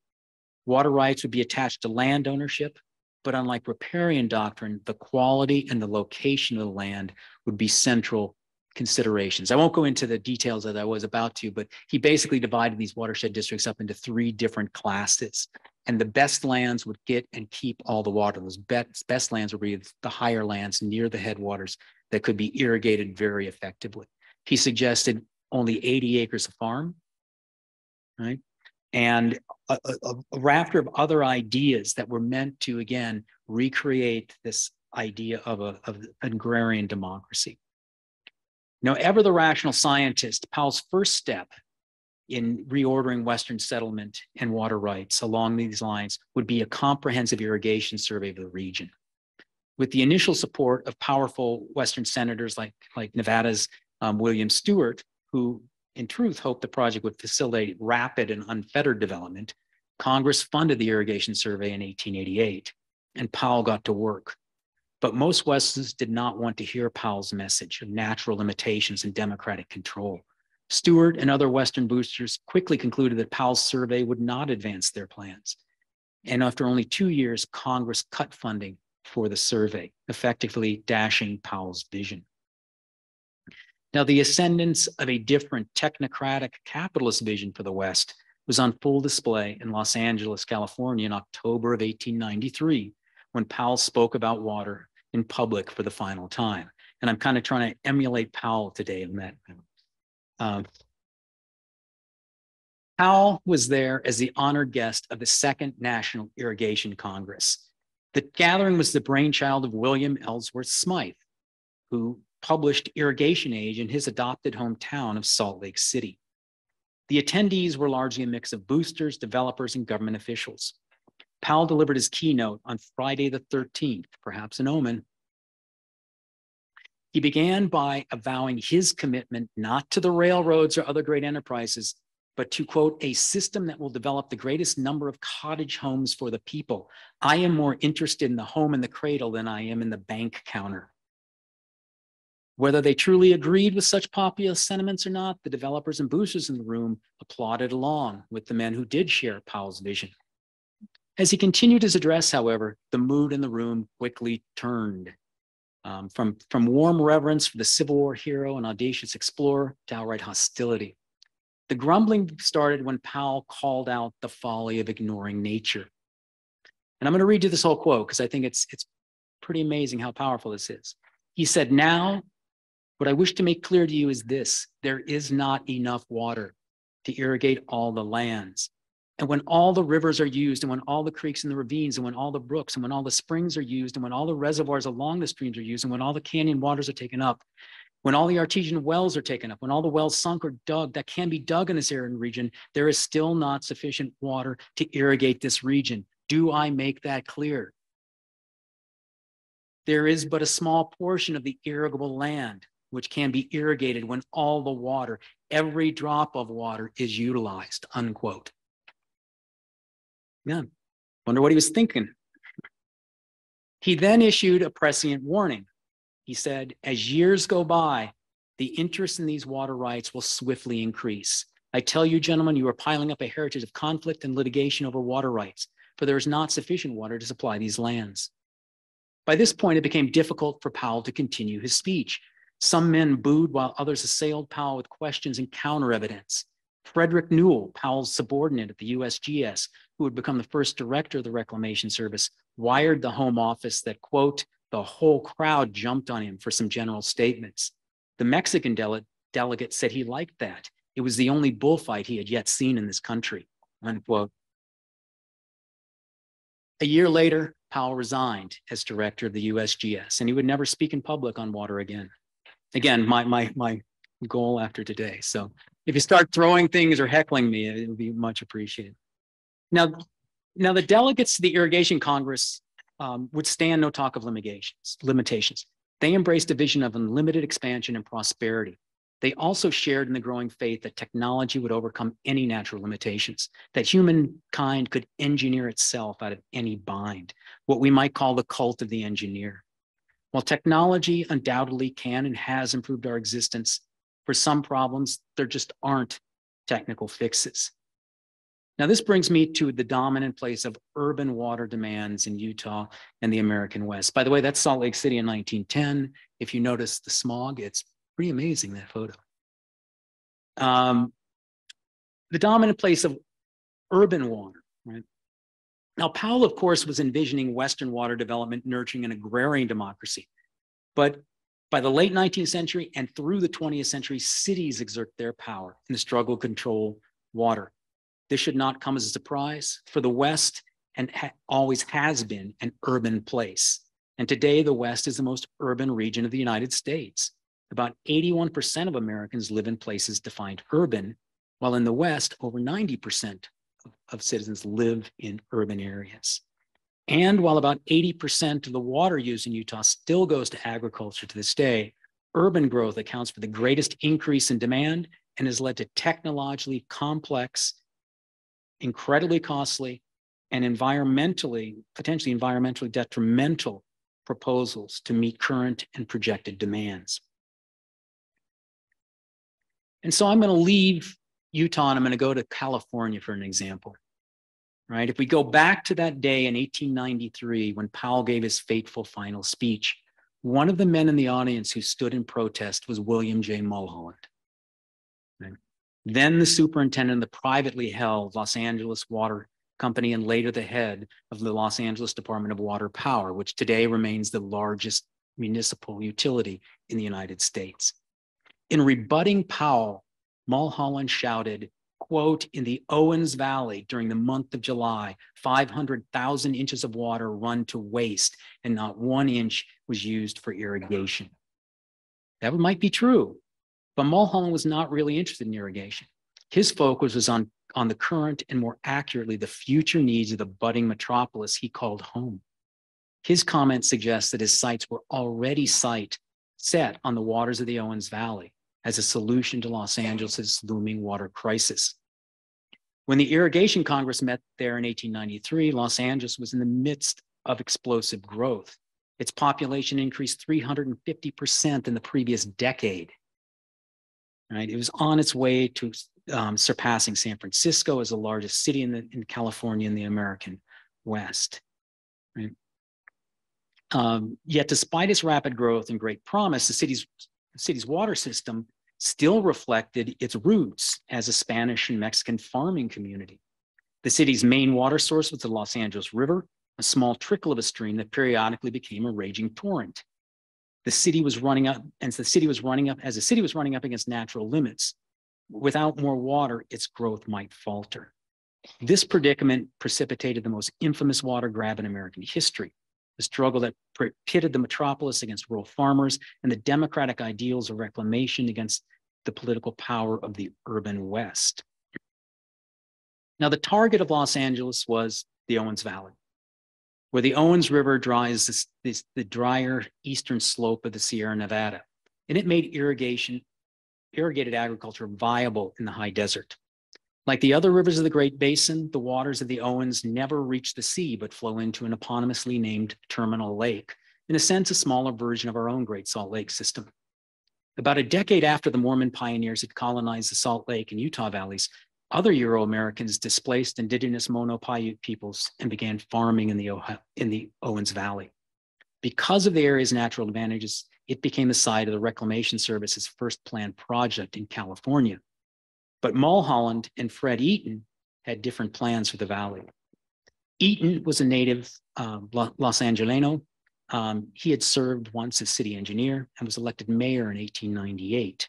Water rights would be attached to land ownership, but unlike riparian doctrine, the quality and the location of the land would be central considerations. I won't go into the details that I was about to, but he basically divided these watershed districts up into three different classes. And the best lands would get and keep all the water. Those best, best lands would be the higher lands near the headwaters that could be irrigated very effectively. He suggested only 80 acres of farm, right? And a, a, a rafter of other ideas that were meant to, again, recreate this idea of, a, of an agrarian democracy. Now, ever the rational scientist, Powell's first step in reordering Western settlement and water rights along these lines would be a comprehensive irrigation survey of the region. With the initial support of powerful Western senators like, like Nevada's um, William Stewart, who in truth hoped the project would facilitate rapid and unfettered development, Congress funded the irrigation survey in 1888, and Powell got to work. But most Westerns did not want to hear Powell's message of natural limitations and democratic control. Stewart and other Western boosters quickly concluded that Powell's survey would not advance their plans. And after only two years, Congress cut funding for the survey, effectively dashing Powell's vision. Now, the ascendance of a different technocratic capitalist vision for the West was on full display in Los Angeles, California in October of 1893, when Powell spoke about water in public for the final time. And I'm kind of trying to emulate Powell today in that. Um, Powell was there as the honored guest of the Second National Irrigation Congress. The gathering was the brainchild of William Ellsworth Smythe, who published Irrigation Age in his adopted hometown of Salt Lake City. The attendees were largely a mix of boosters, developers, and government officials. Powell delivered his keynote on Friday the 13th, perhaps an omen. He began by avowing his commitment not to the railroads or other great enterprises, but to quote, a system that will develop the greatest number of cottage homes for the people. I am more interested in the home and the cradle than I am in the bank counter. Whether they truly agreed with such popular sentiments or not, the developers and boosters in the room applauded along with the men who did share Powell's vision. As he continued his address, however, the mood in the room quickly turned. Um, from, from warm reverence for the Civil War hero and audacious explorer to outright hostility. The grumbling started when Powell called out the folly of ignoring nature. And I'm going to read you this whole quote because I think it's, it's pretty amazing how powerful this is. He said, Now, what I wish to make clear to you is this there is not enough water. to irrigate all the lands. And when all the rivers are used, and when all the creeks and the ravines, and when all the brooks, and when all the springs are used, and when all the reservoirs along the streams are used, and when all the canyon waters are taken up, when all the artesian wells are taken up, when all the wells sunk or dug that can be dug in this arid region, there is still not sufficient water to irrigate this region. Do I make that clear? There is but a small portion of the irrigable land which can be irrigated when all the water, every drop of water is utilized, unquote. Yeah, wonder what he was thinking. He then issued a prescient warning. He said, as years go by, the interest in these water rights will swiftly increase. I tell you, gentlemen, you are piling up a heritage of conflict and litigation over water rights, for there is not sufficient water to supply these lands. By this point, it became difficult for Powell to continue his speech. Some men booed while others assailed Powell with questions and counter evidence. Frederick Newell, Powell's subordinate at the USGS, who would become the first director of the Reclamation Service, wired the Home Office that, quote, the whole crowd jumped on him for some general statements. The Mexican dele- delegate said he liked that. It was the only bullfight he had yet seen in this country, unquote. A year later, Powell resigned as director of the USGS, and he would never speak in public on water again again, my my my goal after today. So if you start throwing things or heckling me, it would be much appreciated. Now, now the delegates to the Irrigation Congress um, would stand no talk of limitations. Limitations. They embraced a vision of unlimited expansion and prosperity. They also shared in the growing faith that technology would overcome any natural limitations, that humankind could engineer itself out of any bind, what we might call the cult of the engineer. While technology undoubtedly can and has improved our existence, for some problems, there just aren't technical fixes. Now, this brings me to the dominant place of urban water demands in Utah and the American West. By the way, that's Salt Lake City in 1910. If you notice the smog, it's pretty amazing, that photo. Um, the dominant place of urban water, right? Now, Powell, of course, was envisioning Western water development nurturing an agrarian democracy. But by the late 19th century and through the 20th century, cities exert their power in the struggle to control water. This should not come as a surprise for the West and ha always has been an urban place. And today, the West is the most urban region of the United States. About 81% of Americans live in places defined urban, while in the West, over 90% of citizens live in urban areas. And while about 80% of the water used in Utah still goes to agriculture to this day, urban growth accounts for the greatest increase in demand and has led to technologically complex, incredibly costly, and environmentally, potentially environmentally detrimental proposals to meet current and projected demands. And so I'm going to leave Utah and I'm going to go to California for an example. Right? If we go back to that day in 1893 when Powell gave his fateful final speech, one of the men in the audience who stood in protest was William J. Mulholland. Right? Then the superintendent of the privately held Los Angeles Water Company and later the head of the Los Angeles Department of Water Power, which today remains the largest municipal utility in the United States. In rebutting Powell, Mulholland shouted, quote, in the Owens Valley during the month of July, 500,000 inches of water run to waste and not one inch was used for irrigation. That might be true, but Mulholland was not really interested in irrigation. His focus was on, on the current and more accurately, the future needs of the budding metropolis he called home. His comments suggest that his sights were already sight set on the waters of the Owens Valley as a solution to Los Angeles' looming water crisis. When the Irrigation Congress met there in 1893, Los Angeles was in the midst of explosive growth. Its population increased 350% in the previous decade. Right? It was on its way to um, surpassing San Francisco as the largest city in, the, in California in the American West. Right? Um, yet, despite its rapid growth and great promise, the city's the city's water system still reflected its roots as a Spanish and Mexican farming community. The city's main water source was the Los Angeles River, a small trickle of a stream that periodically became a raging torrent. The city was running up, and the city was running up, as the city was running up against natural limits, without more water, its growth might falter. This predicament precipitated the most infamous water grab in American history, the struggle that pitted the metropolis against rural farmers and the democratic ideals of reclamation against the political power of the urban West. Now, the target of Los Angeles was the Owens Valley, where the Owens River dries this, this, the drier eastern slope of the Sierra Nevada, and it made irrigation, irrigated agriculture viable in the high desert. Like the other rivers of the Great Basin, the waters of the Owens never reach the sea, but flow into an eponymously named terminal lake, in a sense, a smaller version of our own Great Salt Lake system. About a decade after the Mormon pioneers had colonized the Salt Lake and Utah valleys, other Euro-Americans displaced indigenous Mono Paiute peoples and began farming in the, in the Owens Valley. Because of the area's natural advantages, it became the site of the Reclamation Service's first planned project in California, but Mulholland and Fred Eaton had different plans for the valley. Eaton was a native uh, Los Angeleno. Um, he had served once as city engineer and was elected mayor in 1898.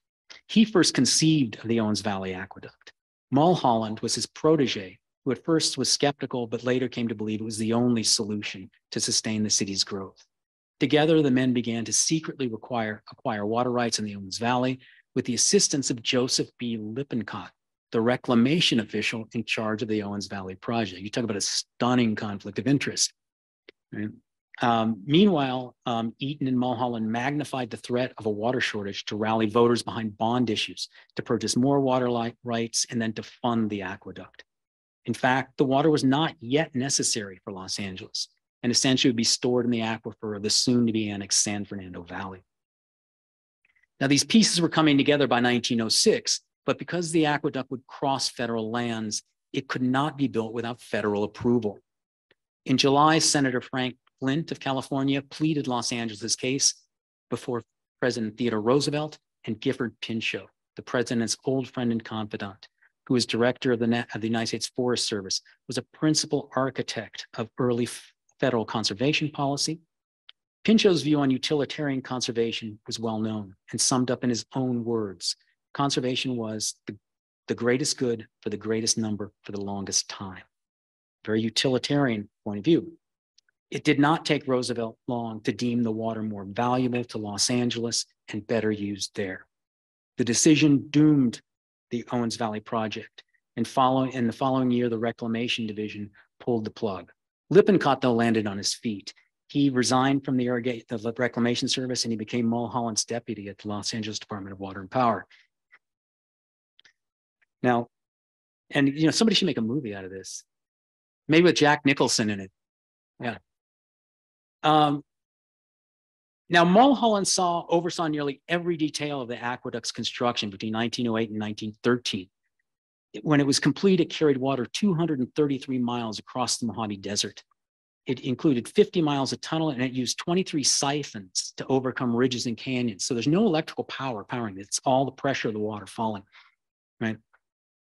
He first conceived of the Owens Valley Aqueduct. Mulholland was his protege, who at first was skeptical, but later came to believe it was the only solution to sustain the city's growth. Together, the men began to secretly require, acquire water rights in the Owens Valley, with the assistance of Joseph B. Lippincott, the reclamation official in charge of the Owens Valley project. You talk about a stunning conflict of interest. Right? Um, meanwhile, um, Eaton and Mulholland magnified the threat of a water shortage to rally voters behind bond issues, to purchase more water rights, and then to fund the aqueduct. In fact, the water was not yet necessary for Los Angeles and essentially would be stored in the aquifer of the soon to be annexed San Fernando Valley. Now, these pieces were coming together by 1906, but because the aqueduct would cross federal lands, it could not be built without federal approval. In July, Senator Frank Flint of California pleaded Los Angeles' case before President Theodore Roosevelt and Gifford Pinchot, the president's old friend and confidant, who was director of the, of the United States Forest Service, was a principal architect of early federal conservation policy Pinchot's view on utilitarian conservation was well known and summed up in his own words. Conservation was the, the greatest good for the greatest number for the longest time. Very utilitarian point of view. It did not take Roosevelt long to deem the water more valuable to Los Angeles and better used there. The decision doomed the Owens Valley project, and following in the following year, the Reclamation Division pulled the plug. Lippincott, though, landed on his feet he resigned from the the reclamation service and he became Mulholland's deputy at the Los Angeles Department of Water and Power. Now, and you know, somebody should make a movie out of this, maybe with Jack Nicholson in it. Yeah. Um, now, Mulholland saw oversaw nearly every detail of the aqueduct's construction between 1908 and 1913. When it was complete, it carried water 233 miles across the Mojave Desert. It included 50 miles of tunnel and it used 23 siphons to overcome ridges and canyons. So there's no electrical power powering it. It's all the pressure of the water falling, right?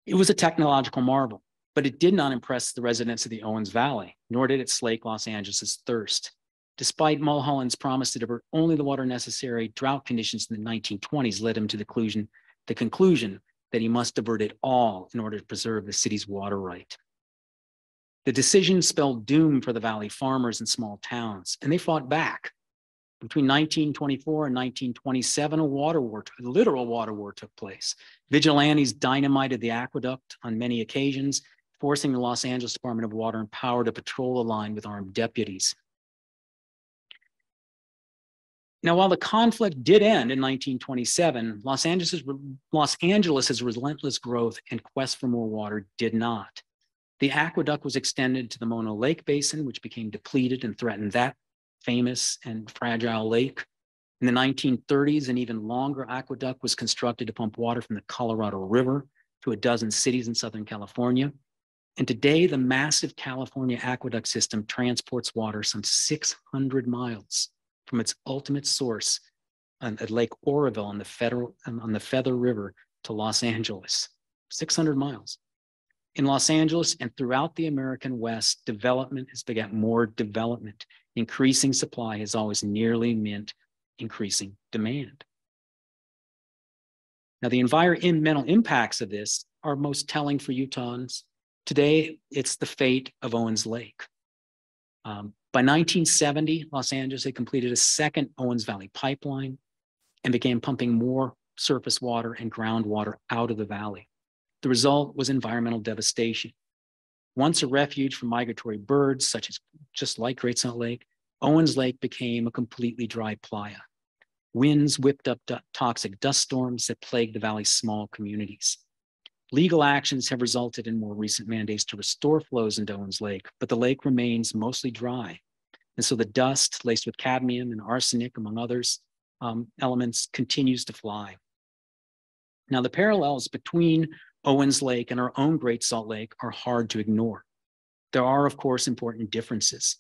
It was a technological marvel, but it did not impress the residents of the Owens Valley, nor did it slake Los Angeles' thirst. Despite Mulholland's promise to divert only the water necessary, drought conditions in the 1920s led him to the conclusion, the conclusion that he must divert it all in order to preserve the city's water right. The decision spelled doom for the Valley farmers and small towns, and they fought back. Between 1924 and 1927, a water war, a literal water war took place. Vigilantes dynamited the aqueduct on many occasions, forcing the Los Angeles Department of Water and Power to patrol the line with armed deputies. Now, while the conflict did end in 1927, Los Angeles' Los Angeles's relentless growth and quest for more water did not. The aqueduct was extended to the Mono Lake Basin, which became depleted and threatened that famous and fragile lake. In the 1930s, an even longer aqueduct was constructed to pump water from the Colorado River to a dozen cities in Southern California. And today, the massive California aqueduct system transports water some 600 miles from its ultimate source at Lake Oroville on the, Federal, on the Feather River to Los Angeles. 600 miles in Los Angeles and throughout the American West, development has begat more development. Increasing supply has always nearly meant increasing demand. Now, the environmental impacts of this are most telling for Utahns. Today, it's the fate of Owens Lake. Um, by 1970, Los Angeles had completed a second Owens Valley pipeline and began pumping more surface water and groundwater out of the valley. The result was environmental devastation. Once a refuge for migratory birds, such as just like Great Salt Lake, Owens Lake became a completely dry playa. Winds whipped up toxic dust storms that plagued the valley's small communities. Legal actions have resulted in more recent mandates to restore flows into Owens Lake, but the lake remains mostly dry. And so the dust laced with cadmium and arsenic, among others, um, elements, continues to fly. Now, the parallels between Owens Lake and our own Great Salt Lake are hard to ignore. There are, of course, important differences.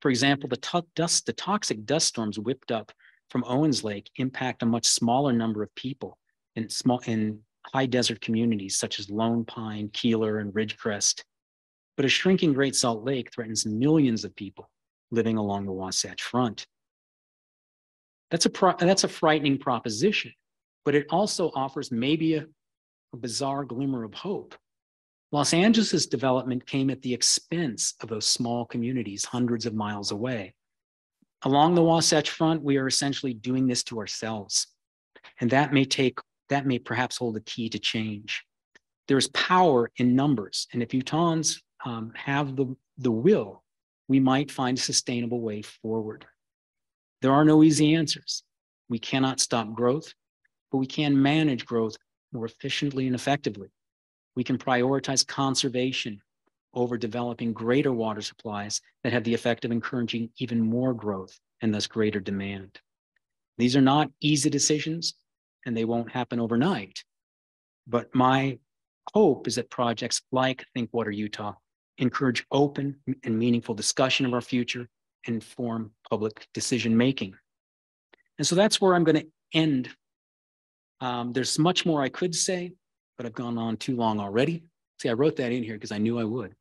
For example, the, dust, the toxic dust storms whipped up from Owens Lake impact a much smaller number of people in small in high desert communities such as Lone Pine, Keeler, and Ridgecrest. But a shrinking Great Salt Lake threatens millions of people living along the Wasatch Front. That's a, that's a frightening proposition, but it also offers maybe a, a bizarre glimmer of hope. Los Angeles' development came at the expense of those small communities hundreds of miles away. Along the Wasatch Front, we are essentially doing this to ourselves. And that may take, that may perhaps hold the key to change. There's power in numbers. And if Utahns um, have the, the will, we might find a sustainable way forward. There are no easy answers. We cannot stop growth, but we can manage growth more efficiently and effectively. We can prioritize conservation over developing greater water supplies that have the effect of encouraging even more growth and thus greater demand. These are not easy decisions and they won't happen overnight. But my hope is that projects like Think Water Utah encourage open and meaningful discussion of our future and inform public decision making. And so that's where I'm going to end. Um, there's much more I could say, but I've gone on too long already. See, I wrote that in here because I knew I would.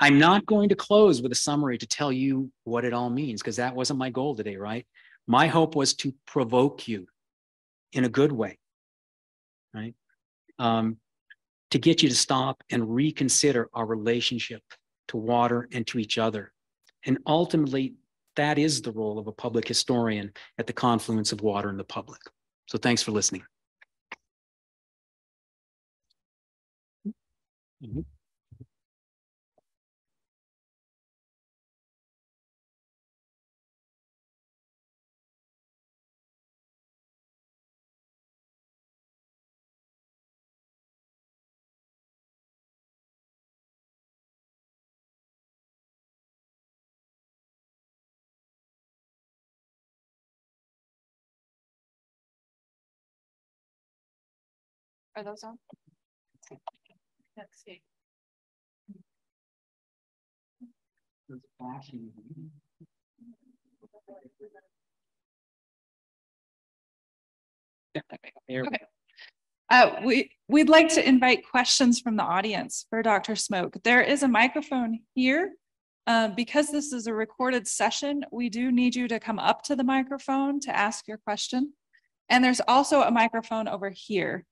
I'm not going to close with a summary to tell you what it all means because that wasn't my goal today, right? My hope was to provoke you in a good way, right? Um, to get you to stop and reconsider our relationship to water and to each other. And ultimately, that is the role of a public historian at the confluence of water and the public. So thanks for listening. Mm -hmm. Are those on? Let's see. Okay. Uh, we, we'd like to invite questions from the audience for Dr. Smoak. There is a microphone here. Uh, because this is a recorded session, we do need you to come up to the microphone to ask your question. And there's also a microphone over here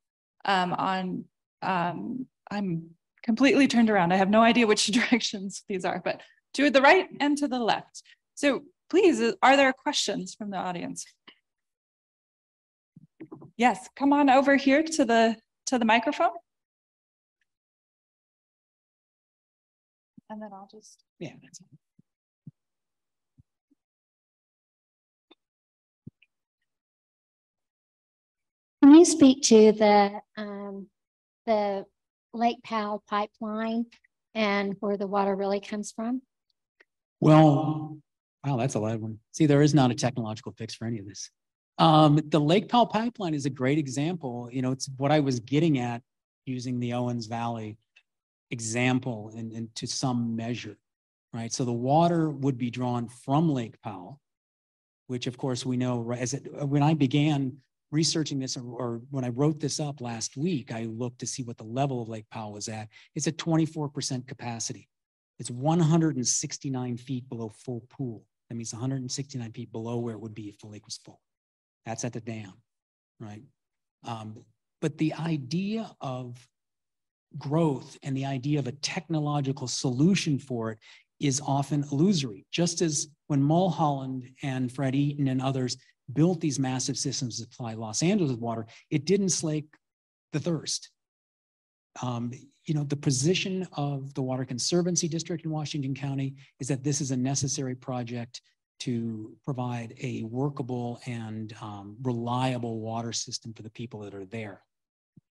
um, on, um, I'm completely turned around. I have no idea which (laughs) directions these are, but to the right and to the left. So please, are there questions from the audience? Yes, come on over here to the to the microphone. And then I'll just yeah, that's Can you speak to the um, the Lake Powell pipeline and where the water really comes from? Well, wow, that's a loud one. See, there is not a technological fix for any of this. Um, the Lake Powell pipeline is a great example. You know, it's what I was getting at using the Owens Valley example and, and to some measure, right? So the water would be drawn from Lake Powell, which of course we know as it, when I began researching this or, or, when I wrote this up last week, I looked to see what the level of Lake Powell was at. It's at 24% capacity. It's 169 feet below full pool. That means 169 feet below where it would be if the lake was full. That's at the dam, right? Um, but the idea of growth and the idea of a technological solution for it is often illusory. Just as when Mulholland and Fred Eaton and others built these massive systems to supply Los Angeles with water, it didn't slake the thirst. Um, you know, the position of the Water Conservancy District in Washington County is that this is a necessary project to provide a workable and um, reliable water system for the people that are there.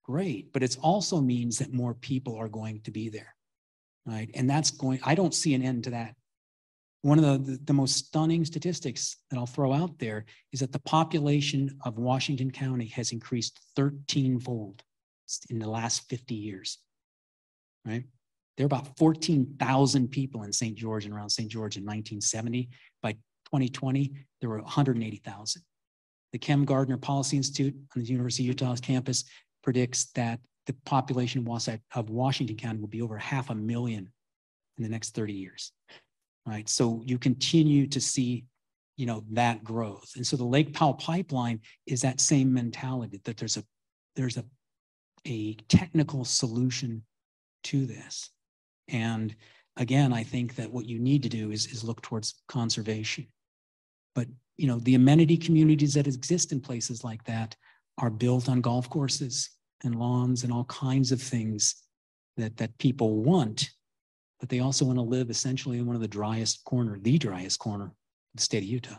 Great, but it also means that more people are going to be there, right? And that's going, I don't see an end to that. One of the, the, most stunning statistics that I'll throw out there is that the population of Washington County has increased 13 fold in the last 50 years, right? There are about 14,000 people in St. George and around St. George in 1970. By 2020, there were 180,000. The Kem Gardner Policy Institute on the University of Utah's campus predicts that the population of Washington County will be over half a million in the next 30 years, right? So you continue to see, you know, that growth. And so the Lake Powell pipeline is that same mentality that there's a, there's a, a technical solution to this. And again, I think that what you need to do is, is look towards conservation. But you know, the amenity communities that exist in places like that are built on golf courses and lawns and all kinds of things that, that people want, but they also want to live essentially in one of the driest corner, the driest corner of the state of Utah.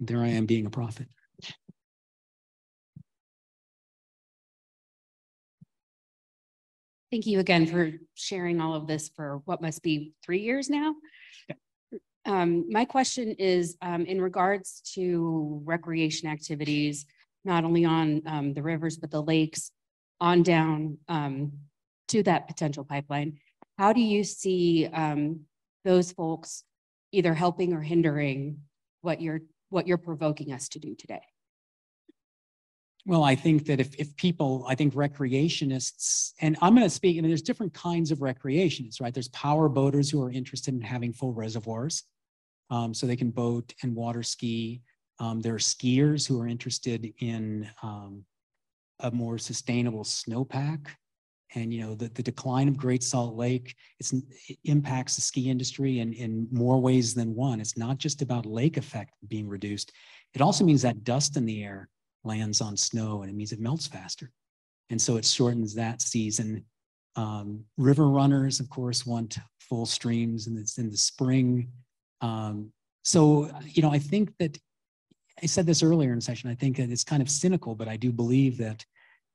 There I am being a prophet. Thank you again for sharing all of this for what must be three years now. Um, my question is um, in regards to recreation activities, not only on um, the rivers, but the lakes on down um, to that potential pipeline. How do you see um, those folks either helping or hindering what you're what you're provoking us to do today? Well, I think that if, if people, I think recreationists, and I'm going to speak, I mean, there's different kinds of recreationists, right? There's power boaters who are interested in having full reservoirs um, so they can boat and water ski. Um, there are skiers who are interested in um, a more sustainable snowpack. And, you know, the, the decline of Great Salt Lake, it impacts the ski industry in, in more ways than one. It's not just about lake effect being reduced. It also means that dust in the air lands on snow and it means it melts faster. And so it shortens that season. Um, river runners, of course, want full streams and it's in the spring. Um, so, you know, I think that I said this earlier in the session, I think that it's kind of cynical, but I do believe that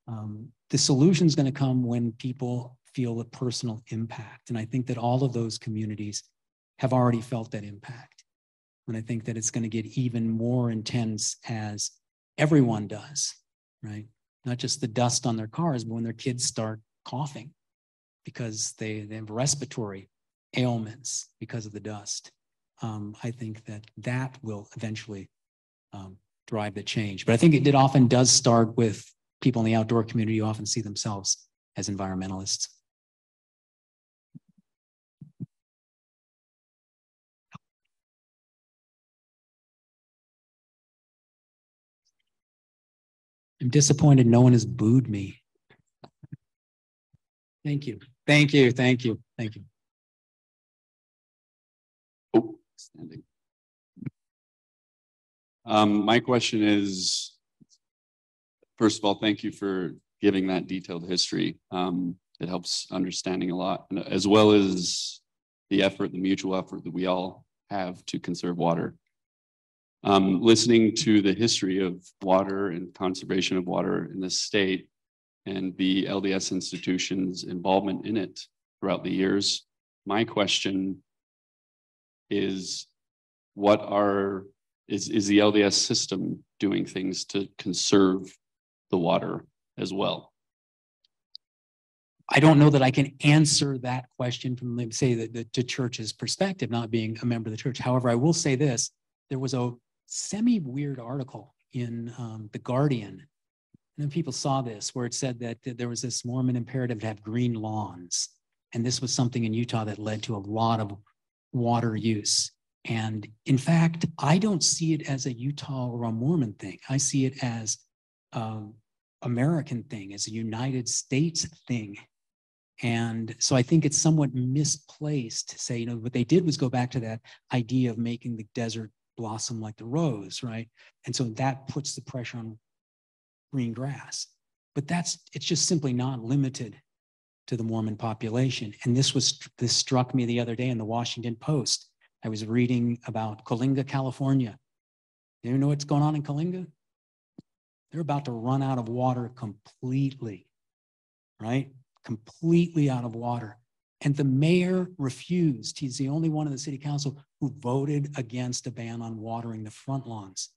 um, the solution is going to come when people feel a personal impact. And I think that all of those communities have already felt that impact. And I think that it's going to get even more intense as everyone does, right? Not just the dust on their cars, but when their kids start coughing because they, they have respiratory ailments because of the dust. Um, I think that that will eventually um, drive the change. But I think it, it often does start with people in the outdoor community who often see themselves as environmentalists. I'm disappointed no one has booed me. Thank you. Thank you. Thank you. Thank you. Oh, standing. Um, my question is, first of all, thank you for giving that detailed history. Um, it helps understanding a lot, as well as the effort, the mutual effort that we all have to conserve water um, listening to the history of water and conservation of water in the state and the LDS institution's involvement in it throughout the years, my question is what are is, is the LDS system doing things to conserve the water as well? I don't know that I can answer that question from, say, the, the, the church's perspective, not being a member of the church. However, I will say this: there was a semi weird article in um, The Guardian. And then people saw this where it said that, that there was this Mormon imperative to have green lawns. And this was something in Utah that led to a lot of water use. And in fact, I don't see it as a Utah or a Mormon thing. I see it as um, American thing, as a United States thing. And so I think it's somewhat misplaced to say, you know, what they did was go back to that idea of making the desert blossom like the rose, right? And so that puts the pressure on green grass. But that's, it's just simply not limited to the Mormon population. And this was, this struck me the other day in the Washington Post. I was reading about Coalinga, California. You know what's going on in Coalinga? They're about to run out of water completely, right? Completely out of water. And the mayor refused. He's the only one in the city council who voted against a ban on watering the front lawns.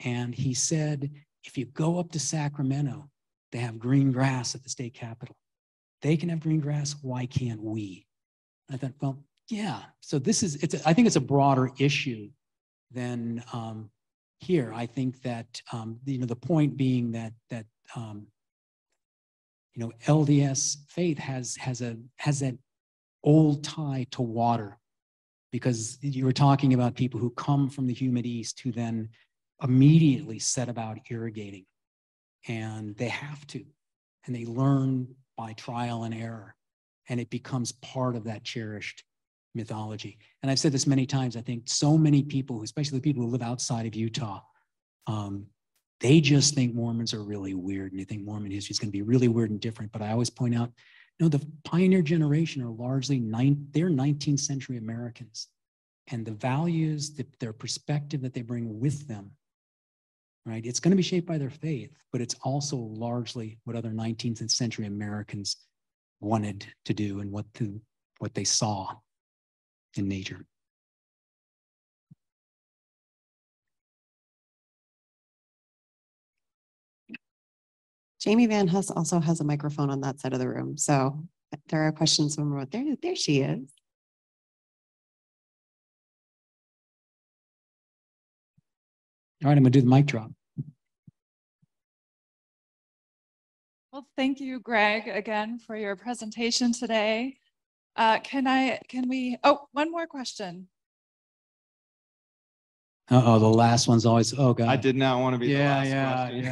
And he said, if you go up to Sacramento, they have green grass at the state capitol. They can have green grass. Why can't we? I thought, well, yeah. So this is, it's, a, I think it's a broader issue than um, here. I think that, um, you know, the point being that, that, um, you know, LDS faith has, has a, has that old tie to water because you were talking about people who come from the humid East who then immediately set about irrigating and they have to, and they learn by trial and error and it becomes part of that cherished mythology. And I've said this many times. I think so many people, especially the people who live outside of Utah, um, they just think Mormons are really weird and they think Mormon history is going to be really weird and different. But I always point out, you know, the pioneer generation are largely nine, they're 19th century Americans. And the values, the, their perspective that they bring with them, right? It's going to be shaped by their faith, but it's also largely what other 19th century Americans wanted to do and what the, what they saw in nature. Jamie Van Huss also has a microphone on that side of the room. So there are questions from remote. There, there she is. All right, I'm gonna do the mic drop. Well, thank you, Greg, again for your presentation today. Uh, can I, can we, oh, one more question. Uh-oh, the last one's always, oh, God. I did not want to be the Yeah, last yeah, question.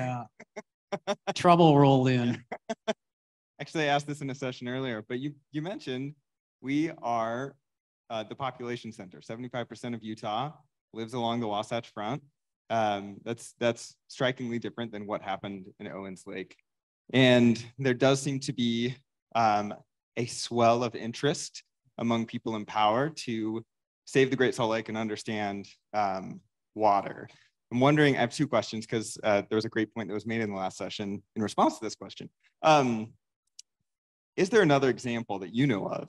yeah. (laughs) Trouble rolled in. (laughs) Actually, I asked this in a session earlier, but you, you mentioned we are uh, the population center. 75% of Utah lives along the Wasatch Front. Um, that's, that's strikingly different than what happened in Owens Lake. And there does seem to be um, a swell of interest among people in power to save the Great Salt Lake and understand um, water. I'm wondering, I have two questions because uh, there was a great point that was made in the last session in response to this question. Um, is there another example that you know of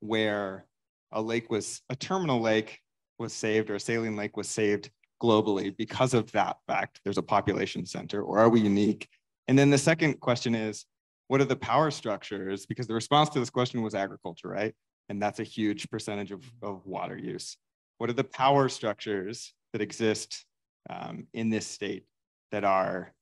where a lake was, a terminal lake was saved or a saline lake was saved globally because of that fact? There's a population center or are we unique? And then the second question is, what are the power structures? Because the response to this question was agriculture, right? And that's a huge percentage of, of water use. What are the power structures that exist um, in this state that are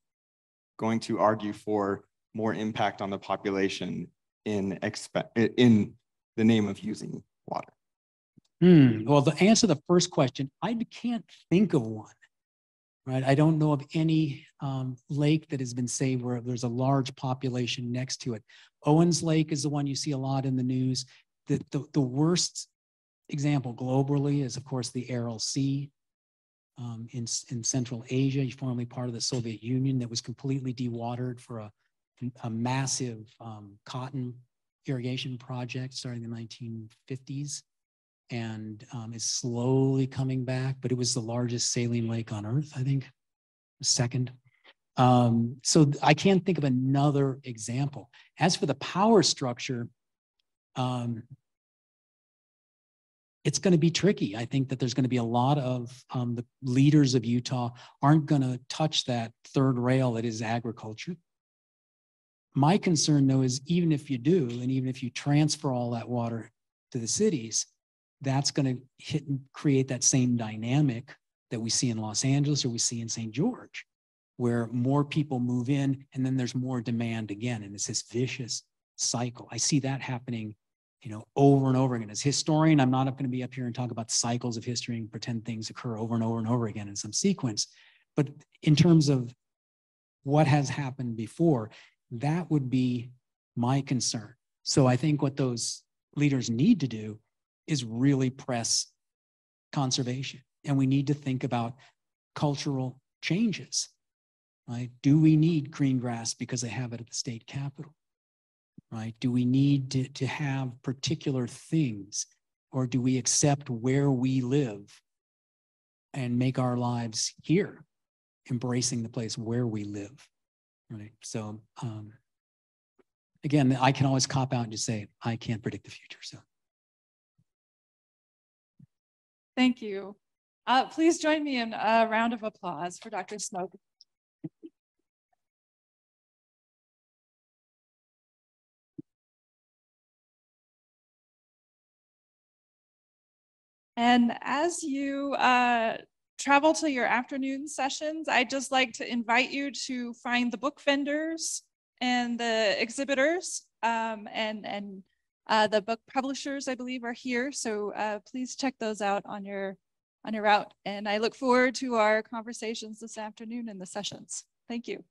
going to argue for more impact on the population in, expe- in the name of using water? Hmm. Well, to answer the first question, I can't think of one right? I don't know of any um, lake that has been saved where there's a large population next to it. Owens Lake is the one you see a lot in the news. The, the, the worst example globally is, of course, the Aral Sea um, in, in Central Asia, formerly part of the Soviet Union, that was completely dewatered for a, a massive um, cotton irrigation project starting in the 1950s and um, is slowly coming back, but it was the largest saline lake on earth, I think, second. Um, so I can't think of another example. As for the power structure, um, it's going to be tricky. I think that there's going to be a lot of um, the leaders of Utah aren't going to touch that third rail that is agriculture. My concern, though, is even if you do, and even if you transfer all that water to the cities, that's going to hit and create that same dynamic that we see in Los Angeles or we see in St. George, where more people move in and then there's more demand again. And it's this vicious cycle. I see that happening you know, over and over again. As historian, I'm not going to be up here and talk about cycles of history and pretend things occur over and over and over again in some sequence. But in terms of what has happened before, that would be my concern. So I think what those leaders need to do is really press conservation. And we need to think about cultural changes, right? Do we need green grass because they have it at the state capitol? Right? Do we need to, to have particular things or do we accept where we live and make our lives here, embracing the place where we live? Right. So um, again, I can always cop out and just say, I can't predict the future. So Thank you. Uh, please join me in a round of applause for Dr. Smoak. And as you uh, travel to your afternoon sessions, I'd just like to invite you to find the book vendors and the exhibitors um, and, and uh, the book publishers, I believe, are here. So uh, please check those out on your, on your route. And I look forward to our conversations this afternoon in the sessions. Thank you.